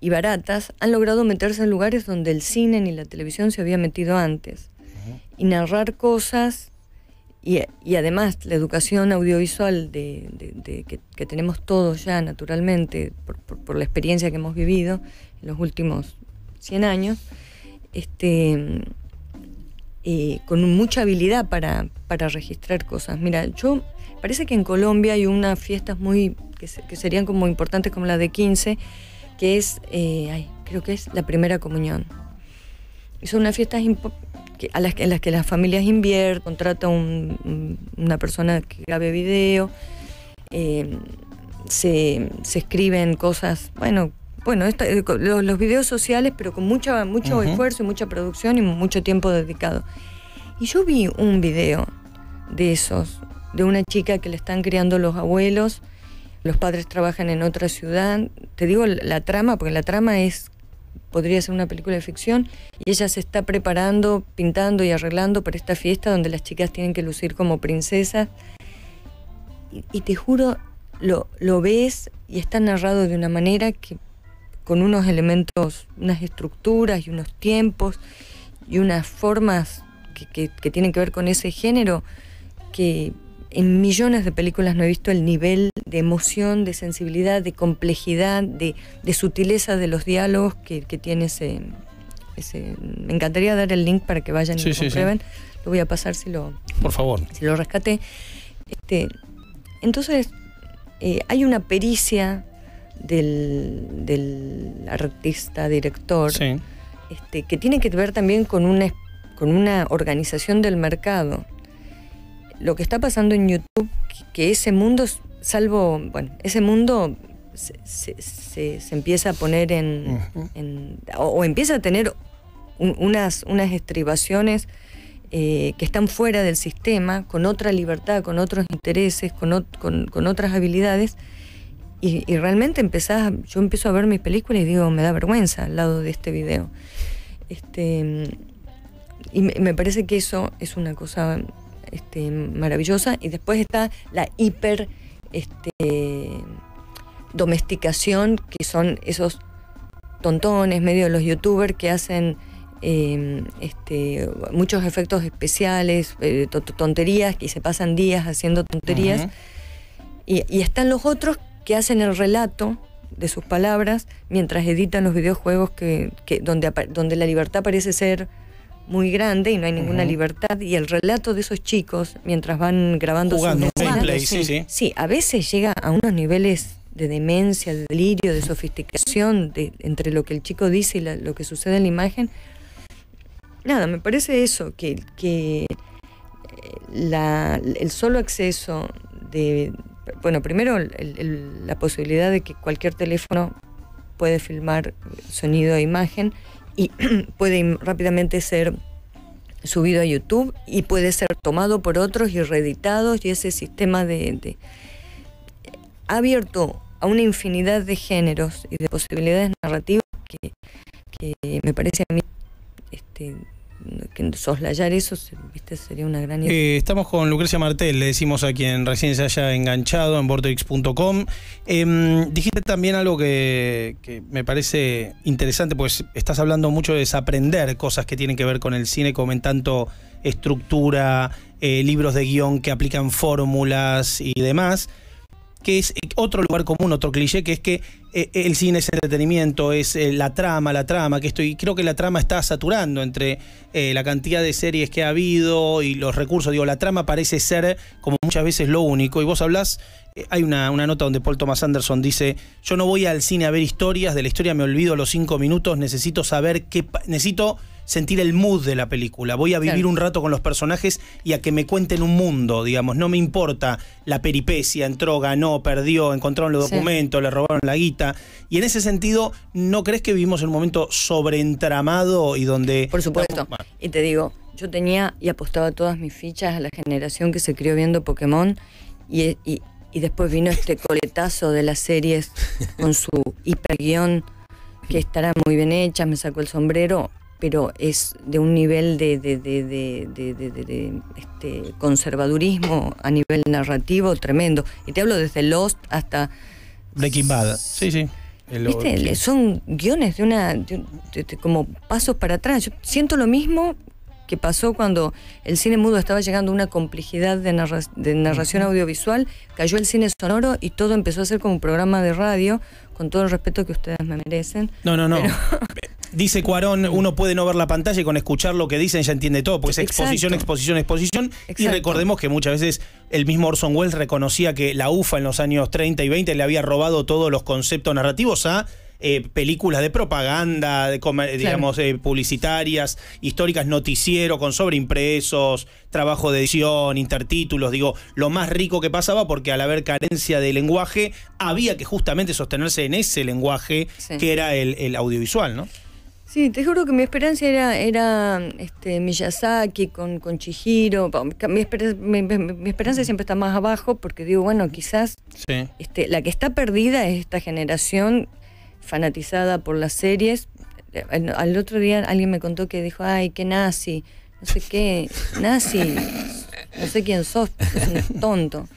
y baratas han logrado meterse en lugares donde el cine ni la televisión se había metido antes. Y narrar cosas, y, y además la educación audiovisual de, de- de- que, que tenemos todos ya naturalmente por, por- por la experiencia que hemos vivido en los últimos 100 años, este, eh, con mucha habilidad para, para registrar cosas. Mira, yo parece que en Colombia hay unas fiestas muy que, se- que serían como importantes como la de 15, que es, eh, ay, creo que es la primera comunión. Y son unas fiestas que- a las, en las que las familias invierten, contrata un- un- una persona que grabe video, eh, se, se escriben cosas, bueno, bueno, esta- eh, los, los videos sociales, pero con mucha, mucho esfuerzo y mucha producción y mucho tiempo dedicado. Y yo vi un video de esos, de una chica que le están criando los abuelos, los padres trabajan en otra ciudad. Te digo la, trama, porque la trama es, podría ser una película de ficción, y ella se está preparando, pintando y arreglando para esta fiesta donde las chicas tienen que lucir como princesas. Y, y te juro, lo, lo ves y está narrado de una manera que con unos elementos, unas estructuras y unos tiempos y unas formas que, que- que tienen que ver con ese género, que en millones de películas no he visto el nivel de emoción, de sensibilidad, de complejidad, de, de sutileza de los diálogos que, que tiene ese, ese... Me encantaría dar el link para que vayan y lo sí, sí. comprueben. Lo voy a pasar si lo, Por favor. si lo rescaté. Este, entonces, eh, hay una pericia del, del artista, director, Sí. este, que tiene que ver también con una, con una organización del mercado. Lo que está pasando en YouTube, que, ese mundo, salvo, bueno, ese mundo se, se- se- se empieza a poner en, o, o empieza a tener un- unas, unas estribaciones eh, que están fuera del sistema, con otra libertad, con otros intereses, con, ot- con- con otras habilidades. Y, y realmente empezás, yo empiezo a ver mis películas y digo, me da vergüenza al lado de este video. Este, y me, me parece que eso es una cosa este, maravillosa. Y después está la hiper este, domesticación, que son esos tontones, medio de los youtubers que hacen eh, este, muchos efectos especiales, eh, to- to- tonterías, y se pasan días haciendo tonterías. Y, y están los otros que hacen el relato de sus palabras mientras editan los videojuegos que, que- donde, donde la libertad parece ser muy grande y no hay ninguna libertad. Y el relato de esos chicos mientras van grabando Jugando sus gameplay, sí, sí. Sí, a veces llega a unos niveles de demencia, de delirio, de sofisticación de, entre lo que el chico dice y la- lo que sucede en la imagen. Nada, me parece eso, que, que eh, la- el solo acceso de, bueno, primero el- el- la posibilidad de que cualquier teléfono puede filmar sonido e imagen y puede rápidamente ser subido a YouTube y puede ser tomado por otros y reeditados y ese sistema de, de- ha abierto a una infinidad de géneros y de posibilidades narrativas que, que me parece a mí este, soslayar eso sería una gran idea. Eh, estamos con Lucrecia Martel, le decimos a quien recién se haya enganchado en vortex.com. Em, dijiste también algo que, me parece interesante, pues estás hablando mucho de desaprender cosas que tienen que ver con el cine, como tanto estructura, eh, libros de guion que aplican fórmulas y demás que es otro lugar común, otro cliché, que es que eh, el cine es entretenimiento, es eh, la trama, la trama, que esto, y creo que la trama está saturando entre eh, la cantidad de series que ha habido y los recursos. Digo, la trama parece ser como muchas veces lo único. Y vos hablás, hay una, una nota donde Paul Thomas Anderson dice, yo no voy al cine a ver historias, de la historia me olvido los cinco minutos, necesito saber qué, necesito sentir el mood de la película. Voy a vivir Claro. un rato con los personajes y a que me cuenten un mundo, digamos. No me importa la peripecia, entró, ganó, perdió, encontraron los Sí. documentos, le robaron la guita. Y en ese sentido, ¿no crees que vivimos en un momento sobreentramado y donde... Por supuesto. Bueno, Y te digo, yo tenía y apostaba todas mis fichas a la generación que se crió viendo Pokémon y, y- y después vino este coletazo de las series con su hiperguión que estará muy bien hecha, me sacó el sombrero, pero es de un nivel de, de- este, conservadurismo a nivel narrativo tremendo. Y te hablo desde Lost hasta... Breaking Bad. Sí, sí. El- ¿Viste? sí. Son guiones de una. de- de- de- como pasos para atrás. Yo siento lo mismo que pasó cuando el cine mudo estaba llegando a una complejidad de, narra- de narración audiovisual, cayó el cine sonoro y todo empezó a ser como un programa de radio, con todo el respeto que ustedes me merecen. No, no, no. Dice Cuarón, uno puede no ver la pantalla y con escuchar lo que dicen ya entiende todo, porque es exposición, exposición, exposición. Y recordemos que muchas veces el mismo Orson Welles reconocía que la UFA en los años 30 y 20 le había robado todos los conceptos narrativos a eh, películas de propaganda, de comer- digamos, eh, publicitarias, históricas, noticiero, con sobreimpresos, trabajo de edición, intertítulos, digo, lo más rico que pasaba porque al haber carencia de lenguaje, había que justamente sostenerse en ese lenguaje Sí. que era el, el audiovisual, ¿no? Sí, te juro que mi esperanza era, era este, Miyazaki con, con Chihiro. Mi, esper- mi- mi- mi esperanza siempre está más abajo porque digo, bueno, quizás Sí. este, la que está perdida es esta generación fanatizada por las series. Al, al otro día alguien me contó que dijo, ay, qué nazi, no sé qué, nazi, no sé quién sos, es un tonto.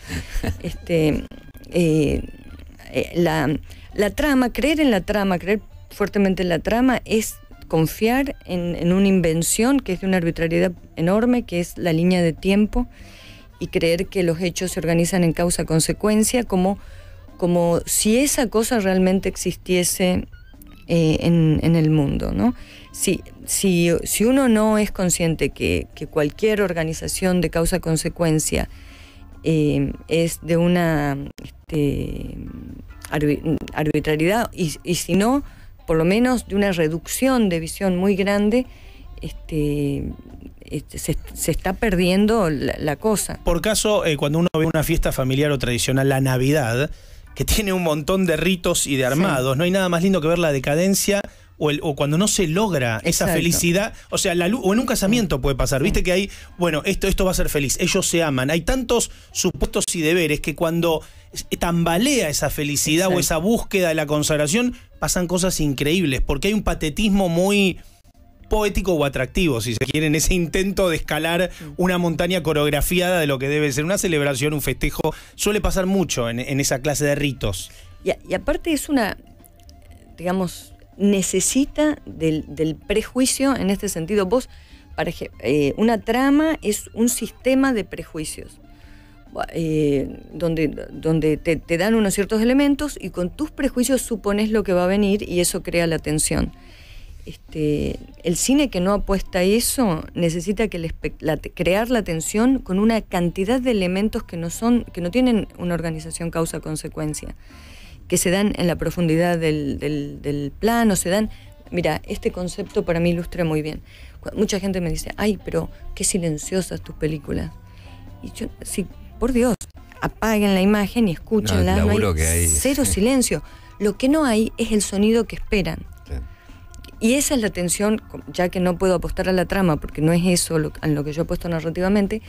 Este, eh, eh, la, la trama, creer en la trama, creer fuertemente en la trama es confiar en, en una invención que es de una arbitrariedad enorme, que es la línea de tiempo, y creer que los hechos se organizan en causa-consecuencia, como, como si esa cosa realmente existiese eh, en, el mundo. ¿no? Si, si, si uno no es consciente que, cualquier organización de causa-consecuencia eh, es de una este, arbi- arbitrariedad y si no, por lo menos de una reducción de visión muy grande, este, este, se, se está perdiendo la, la cosa. Por caso, eh, cuando uno ve una fiesta familiar o tradicional, la Navidad, que tiene un montón de ritos y de armados, no hay nada más lindo que ver la decadencia o, el- o cuando no se logra esa felicidad, o sea, la lu- o en un casamiento puede pasar, viste que hay, bueno, esto, esto va a ser feliz, ellos se aman, hay tantos supuestos y deberes que cuando tambalea esa felicidad o esa búsqueda de la consagración, pasan cosas increíbles, porque hay un patetismo muy poético o atractivo, si se quiere, en ese intento de escalar una montaña coreografiada de lo que debe ser una celebración, un festejo. Suele pasar mucho en, en esa clase de ritos. Y, a- y aparte es una, digamos, necesita del, del prejuicio en este sentido. Vos, para eh, una trama es un sistema de prejuicios. Eh, donde, donde te, te dan unos ciertos elementos y con tus prejuicios supones lo que va a venir y eso crea la tensión. Este, el cine que no apuesta a eso necesita que el la- crear la tensión con una cantidad de elementos que no son, que no tienen una organización causa-consecuencia, que se dan en la profundidad del, del- del plano, se dan. Mira, este concepto para mí ilustra muy bien. Mucha gente me dice, ay, pero qué silenciosas tus películas. Y yo, sí, por Dios, apaguen la imagen y escúchenla. No, no hay que hay. cero silencio. Lo que no hay es el sonido que esperan. Sí. Y esa es la tensión, ya que no puedo apostar a la trama, porque no es eso lo, a lo que yo apuesto narrativamente,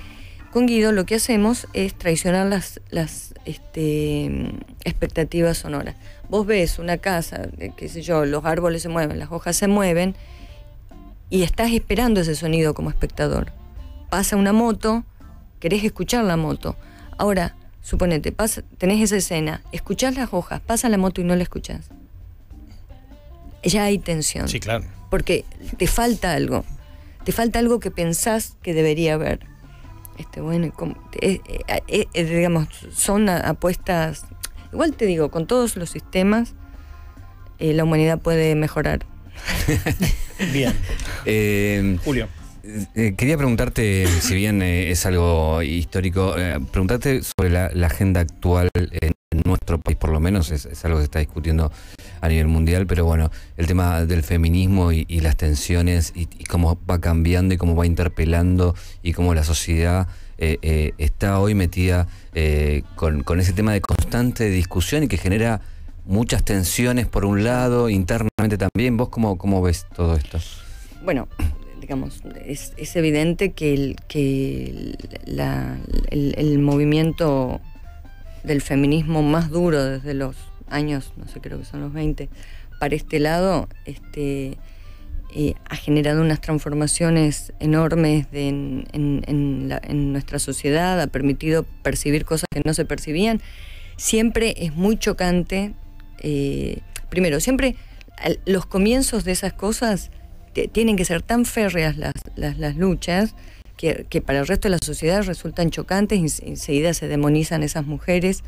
con Guido lo que hacemos es traicionar las, las este, expectativas sonoras. Vos ves una casa, eh, qué sé yo, los árboles se mueven, las hojas se mueven, y estás esperando ese sonido como espectador. Pasa una moto, querés escuchar la moto. Ahora, suponete, pasa, tenés esa escena, escuchás las hojas, pasa la moto y no la escuchás. Ya hay tensión. Sí, claro. Porque te falta algo. Te falta algo que pensás que debería haber. Este, bueno, como- eh, eh, eh, digamos, son apuestas. Igual te digo, con todos los sistemas, eh, la humanidad puede mejorar. Bien. Eh, Julio. Eh, quería preguntarte, si bien eh, es algo histórico, eh, preguntarte sobre la, agenda actual en nuestro país, por lo menos, es, algo que se está discutiendo a nivel mundial, pero bueno, el tema del feminismo y, las tensiones y, cómo va cambiando y cómo va interpelando y cómo la sociedad eh, eh, está hoy metida eh, con, con ese tema de constante discusión y que genera muchas tensiones por un lado, internamente también. ¿Vos cómo, cómo ves todo esto? Bueno, digamos, es, es evidente que, el, que la- el, movimiento del feminismo más duro desde los años, no sé, creo que son los 20, para este lado, este, eh, ha generado unas transformaciones enormes en, en- nuestra sociedad, ha permitido percibir cosas que no se percibían. Siempre es muy chocante, eh, primero, siempre los comienzos de esas cosas tienen que ser tan férreas las, las, las luchas que, que para el resto de la sociedad resultan chocantes y ens- enseguida se demonizan esas mujeres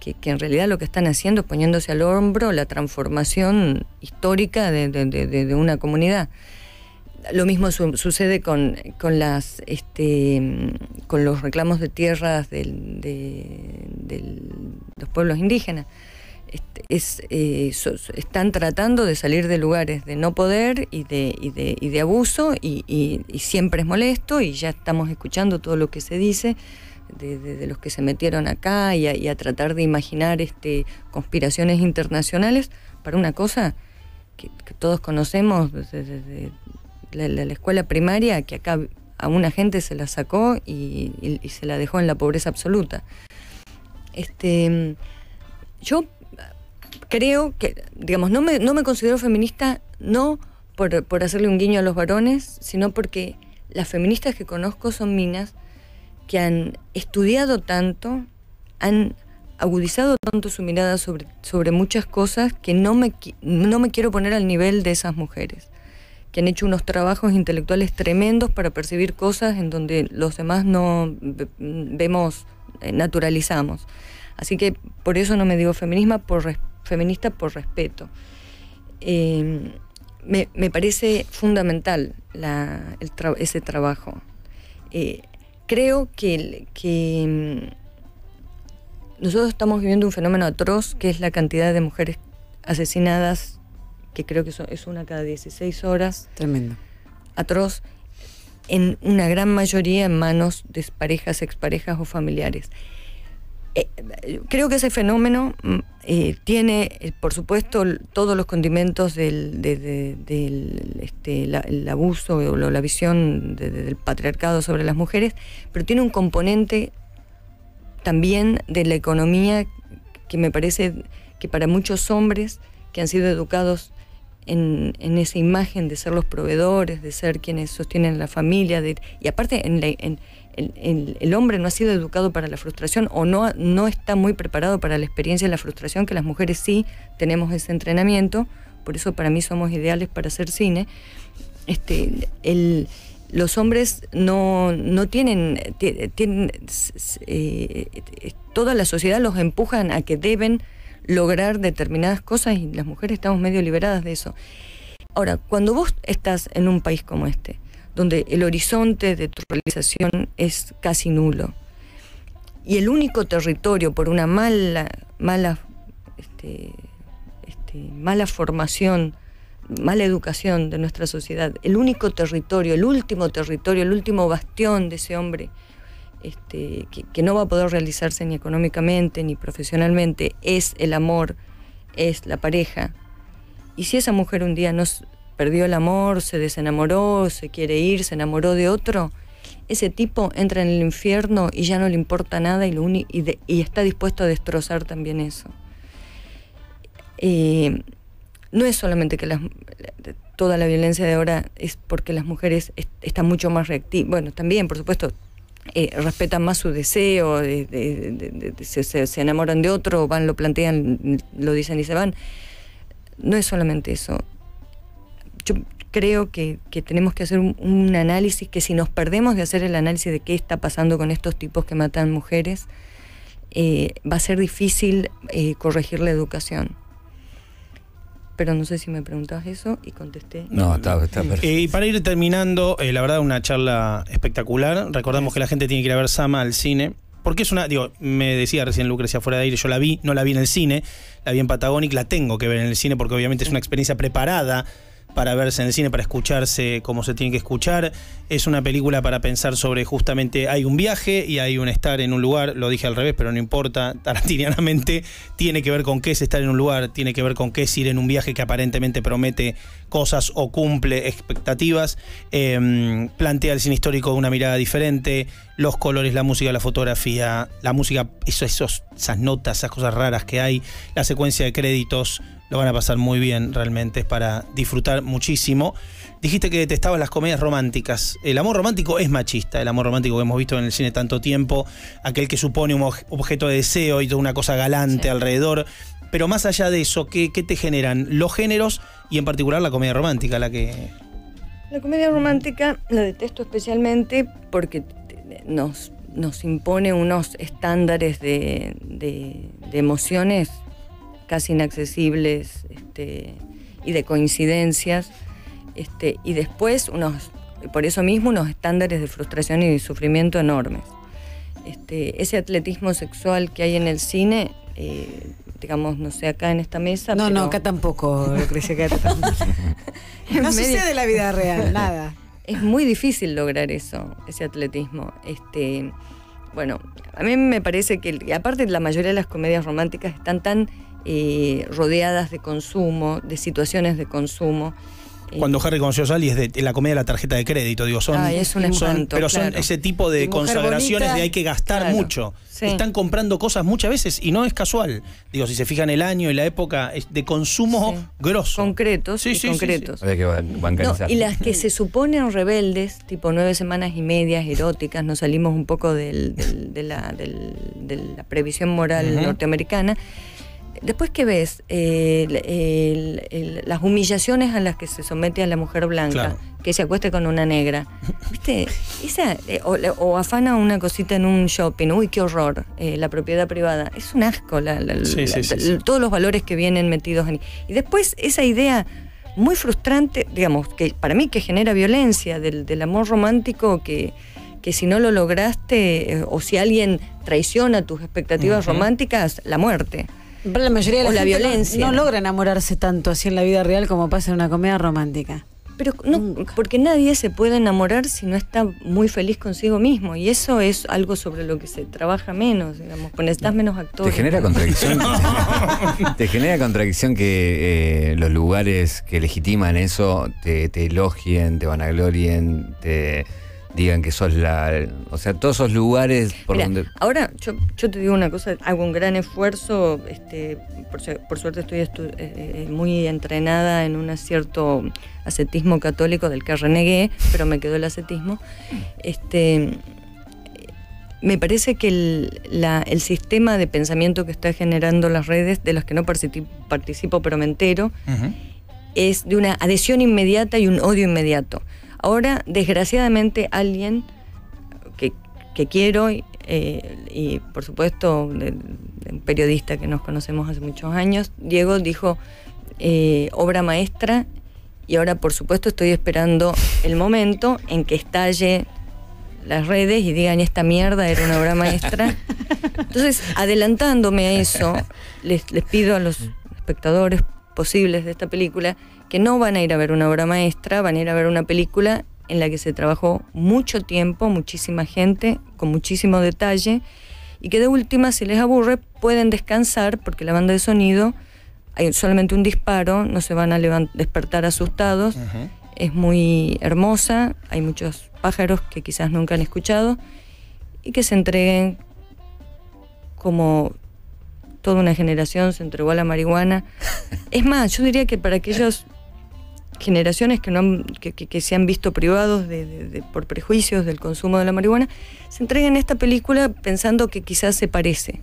que, que en realidad lo que están haciendo es poniéndose al hombro la transformación histórica de, de- de- una comunidad. Lo mismo su- sucede con, con las este, con los reclamos de tierras de, los pueblos indígenas. Este, es, eh, están tratando de salir de lugares de no poder y de, y de, y de abuso y, y- siempre es molesto y ya estamos escuchando todo lo que se dice de, los que se metieron acá y a, tratar de imaginar este, conspiraciones internacionales para una cosa que, todos conocemos desde, la, la- la escuela primaria, que acá a una gente se la sacó y se la dejó en la pobreza absoluta. Este, yo creo que, digamos, no me, no me considero feminista no por, por hacerle un guiño a los varones, sino porque las feministas que conozco son minas que han estudiado tanto, han agudizado tanto su mirada sobre, sobre muchas cosas que no me, no me quiero poner al nivel de esas mujeres, que han hecho unos trabajos intelectuales tremendos para percibir cosas en donde los demás no ve- vemos, eh, naturalizamos. Así que por eso no me digo feminismo, por feminista por respeto. Eh, me, me parece fundamental la- el tra- ese trabajo. Eh, creo que, que mm, nosotros estamos viviendo un fenómeno atroz, que es la cantidad de mujeres asesinadas, que creo que es una cada 16 horas, Tremendo. atroz, en una gran mayoría en manos de parejas, exparejas o familiares. Eh, creo que ese fenómeno mm, eh, tiene, eh, por supuesto, todos los condimentos del, de- de- del, este, la- el abuso o la visión de- de- del patriarcado sobre las mujeres, pero tiene un componente también de la economía que me parece que para muchos hombres que han sido educados en, en esa imagen de ser los proveedores, de ser quienes sostienen la familia, de- y aparte en la- en- el, hombre no ha sido educado para la frustración o no, no está muy preparado para la experiencia de la frustración, que las mujeres sí tenemos ese entrenamiento, por eso para mí somos ideales para hacer cine. Este, el, los hombres no, no tienen, ti- tienen eh, toda la sociedad los empujan a que deben lograr determinadas cosas y las mujeres estamos medio liberadas de eso. Ahora, cuando vos estás en un país como este, donde el horizonte de tu realización es casi nulo, y el único territorio por una mala, mala, este, este, mala formación, mala educación de nuestra sociedad, el único territorio, el último territorio, el último bastión de ese hombre este, que, que no va a poder realizarse ni económicamente ni profesionalmente, es el amor, es la pareja. Y si esa mujer un día no perdió el amor, se desenamoró, se quiere ir, se enamoró de otro, ese tipo entra en el infierno y ya no le importa nada y, está dispuesto a destrozar también eso. Eh, no es solamente que las, toda la violencia de ahora es porque las mujeres est- están mucho más reactivas, bueno, también, por supuesto, eh, respetan más su deseo, de- de- de- de- de- se, se- se enamoran de otro, van, lo plantean, lo dicen y se van. No es solamente eso. Yo creo que, que tenemos que hacer un, un análisis, que si nos perdemos de hacer el análisis de qué está pasando con estos tipos que matan mujeres, eh, va a ser difícil eh, corregir la educación. Pero no sé si me preguntabas eso y contesté. No, está, está perfecto. Eh, y para ir terminando, eh, la verdad, una charla espectacular. Recordamos que la gente tiene que ir a ver Sama al cine. porque es una, digo, me decía recién Lucrecia fuera de aire, yo la vi, no la vi en el cine, la vi en Patagonic, la tengo que ver en el cine porque obviamente es una experiencia preparada para verse en el cine, para escucharse como se tiene que escuchar. Es una película para pensar sobre justamente hay un viaje y hay un estar en un lugar, lo dije al revés, pero no importa, tarantinianamente tiene que ver con qué es estar en un lugar, tiene que ver con qué es ir en un viaje que aparentemente promete cosas o cumple expectativas, eh, plantea el cine histórico una mirada diferente, los colores, la música, la fotografía, la música, eso, esos, esas notas, esas cosas raras que hay, la secuencia de créditos, lo van a pasar muy bien realmente, es para disfrutar muchísimo. Dijiste que detestabas las comedias románticas. El amor romántico es machista, el amor romántico que hemos visto en el cine tanto tiempo, aquel que supone un objeto de deseo y toda una cosa galante Sí. alrededor. Pero más allá de eso, ¿qué, qué te generan los géneros y en particular la comedia romántica, la que... La comedia romántica la detesto especialmente porque nos, nos impone unos estándares de, de- de emociones casi inaccesibles este, y de coincidencias. Este, y después, unos, por eso mismo, unos estándares de frustración y de sufrimiento enormes. Este, ese atletismo sexual que hay en el cine, eh, digamos, no sé, acá en esta mesa. No, no, acá tampoco, Lucrecia, acá tampoco. No sucede en la vida real, nada. Es muy difícil lograr eso, ese atletismo. Este, bueno, a mí me parece que, aparte la mayoría de las comedias románticas están tan eh, rodeadas de consumo, de situaciones de consumo. Eh, Cuando Harry conoció a Sally es de, de la comedia de la tarjeta de crédito, digo, son, Ay, es un son- pero son claro. ese tipo de consagraciones bonita, de hay que gastar claro, mucho. sí. Están comprando cosas muchas veces y no es casual. Digo, si se fijan el año y la época es de consumo Sí. grosso. concretos Sí, y sí, sí, concretos. Había que ban- No, bancarizar. y las que se suponen rebeldes, tipo nueve semanas y medias, eróticas, nos salimos un poco del- del- de, la, del- de la previsión moral norteamericana. Después que ves eh, el- el- el- las humillaciones a las que se somete a la mujer blanca, Claro. que se acueste con una negra, ¿viste? Esa, eh, o, o afana una cosita en un shopping, uy, qué horror, eh, la propiedad privada, es un asco, la- la- Sí, la- sí, sí. todos los valores que vienen metidos en... Y después esa idea muy frustrante, digamos, que para mí que genera violencia del, del amor romántico que, que si no lo lograste eh, o si alguien traiciona tus expectativas románticas, la muerte. Pero la mayoría de la, O la gente violencia. No, logra enamorarse tanto así en la vida real como pasa en una comedia romántica. Pero no, Nunca. porque nadie se puede enamorar si no está muy feliz consigo mismo. Y eso es algo sobre lo que se trabaja menos, digamos, pues necesitas menos ¿Te actores. genera contradicción? ¿Te genera contradicción que eh, los lugares que legitiman eso te, te elogien, te vanaglorien, te digan que sos la... O sea, todos esos lugares por Mira, donde... Ahora, yo, yo te digo una cosa, hago un gran esfuerzo, este, por, por suerte estoy estu- eh, eh, muy entrenada en un cierto ascetismo católico del que renegué, pero me quedó el ascetismo. Este, me parece que el, la- el sistema de pensamiento que está generando las redes, de las que no partici- participo pero me entero, es de una adhesión inmediata y un odio inmediato. Ahora, desgraciadamente, alguien que, que quiero, eh, y por supuesto, de- de un periodista que nos conocemos hace muchos años, Diego dijo eh, obra maestra, y ahora, por supuesto, estoy esperando el momento en que estalle las redes y digan esta mierda era una obra maestra. Entonces, adelantándome a eso, les, les pido a los espectadores posibles de esta película que no van a ir a ver una obra maestra, van a ir a ver una película en la que se trabajó mucho tiempo, muchísima gente, con muchísimo detalle, y que de última, si les aburre, pueden descansar porque la banda de sonido, hay solamente un disparo, no se van a despertar asustados, es muy hermosa, hay muchos pájaros que quizás nunca han escuchado y que se entreguen como toda una generación se entregó a la marihuana. Es más, yo diría que para aquellas generaciones que, no han- que, que- que se han visto privados de- de- de- por prejuicios del consumo de la marihuana, se entreguen esta película pensando que quizás se parece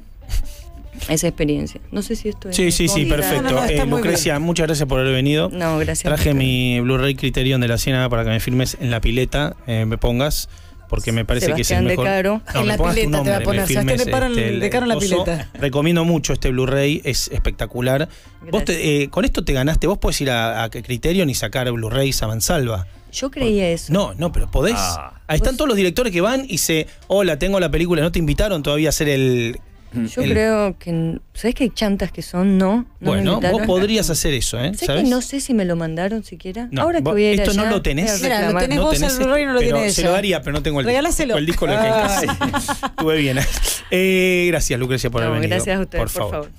a esa experiencia. No sé si esto es... Sí, sí, sí, perfecto. No, Eh, Lucrecia, muchas gracias por haber venido. No, gracias. Traje mi Blu-ray Criterion de la Ciénaga para que me filmes en la pileta, eh, me pongas, porque me parece que es el Sebastián de mejor. Caro. No, En la pileta te va a poner, Sebastián filmes, de Caro en- este, de Caro en la pileta. Recomiendo mucho este Blu-ray, es espectacular. Vos te- eh, con esto te ganaste, vos puedes ir a, a Criterion y sacar Blu-rays a mansalva. Yo creía eso. No, no, pero podés. Ah. Ahí están todos los directores que van y se, hola, tengo la película, no te invitaron todavía a hacer el... Yo el- creo que. ¿Sabes que hay chantas que son? No. no me bueno, vos podrías hacer eso, ¿eh? ¿Sabes que no sé si me lo mandaron siquiera? No, Ahora que voy a ir esto no allá, lo tenés. Mira, lo tenés vos, el Blu-ray no lo pero tiene Se ella. lo daría, pero no tengo el Regáláselo. El disco lo. Ay. Estuve bien. Eh, gracias, Lucrecia, por No, haber venido. gracias a ustedes, por favor. favor.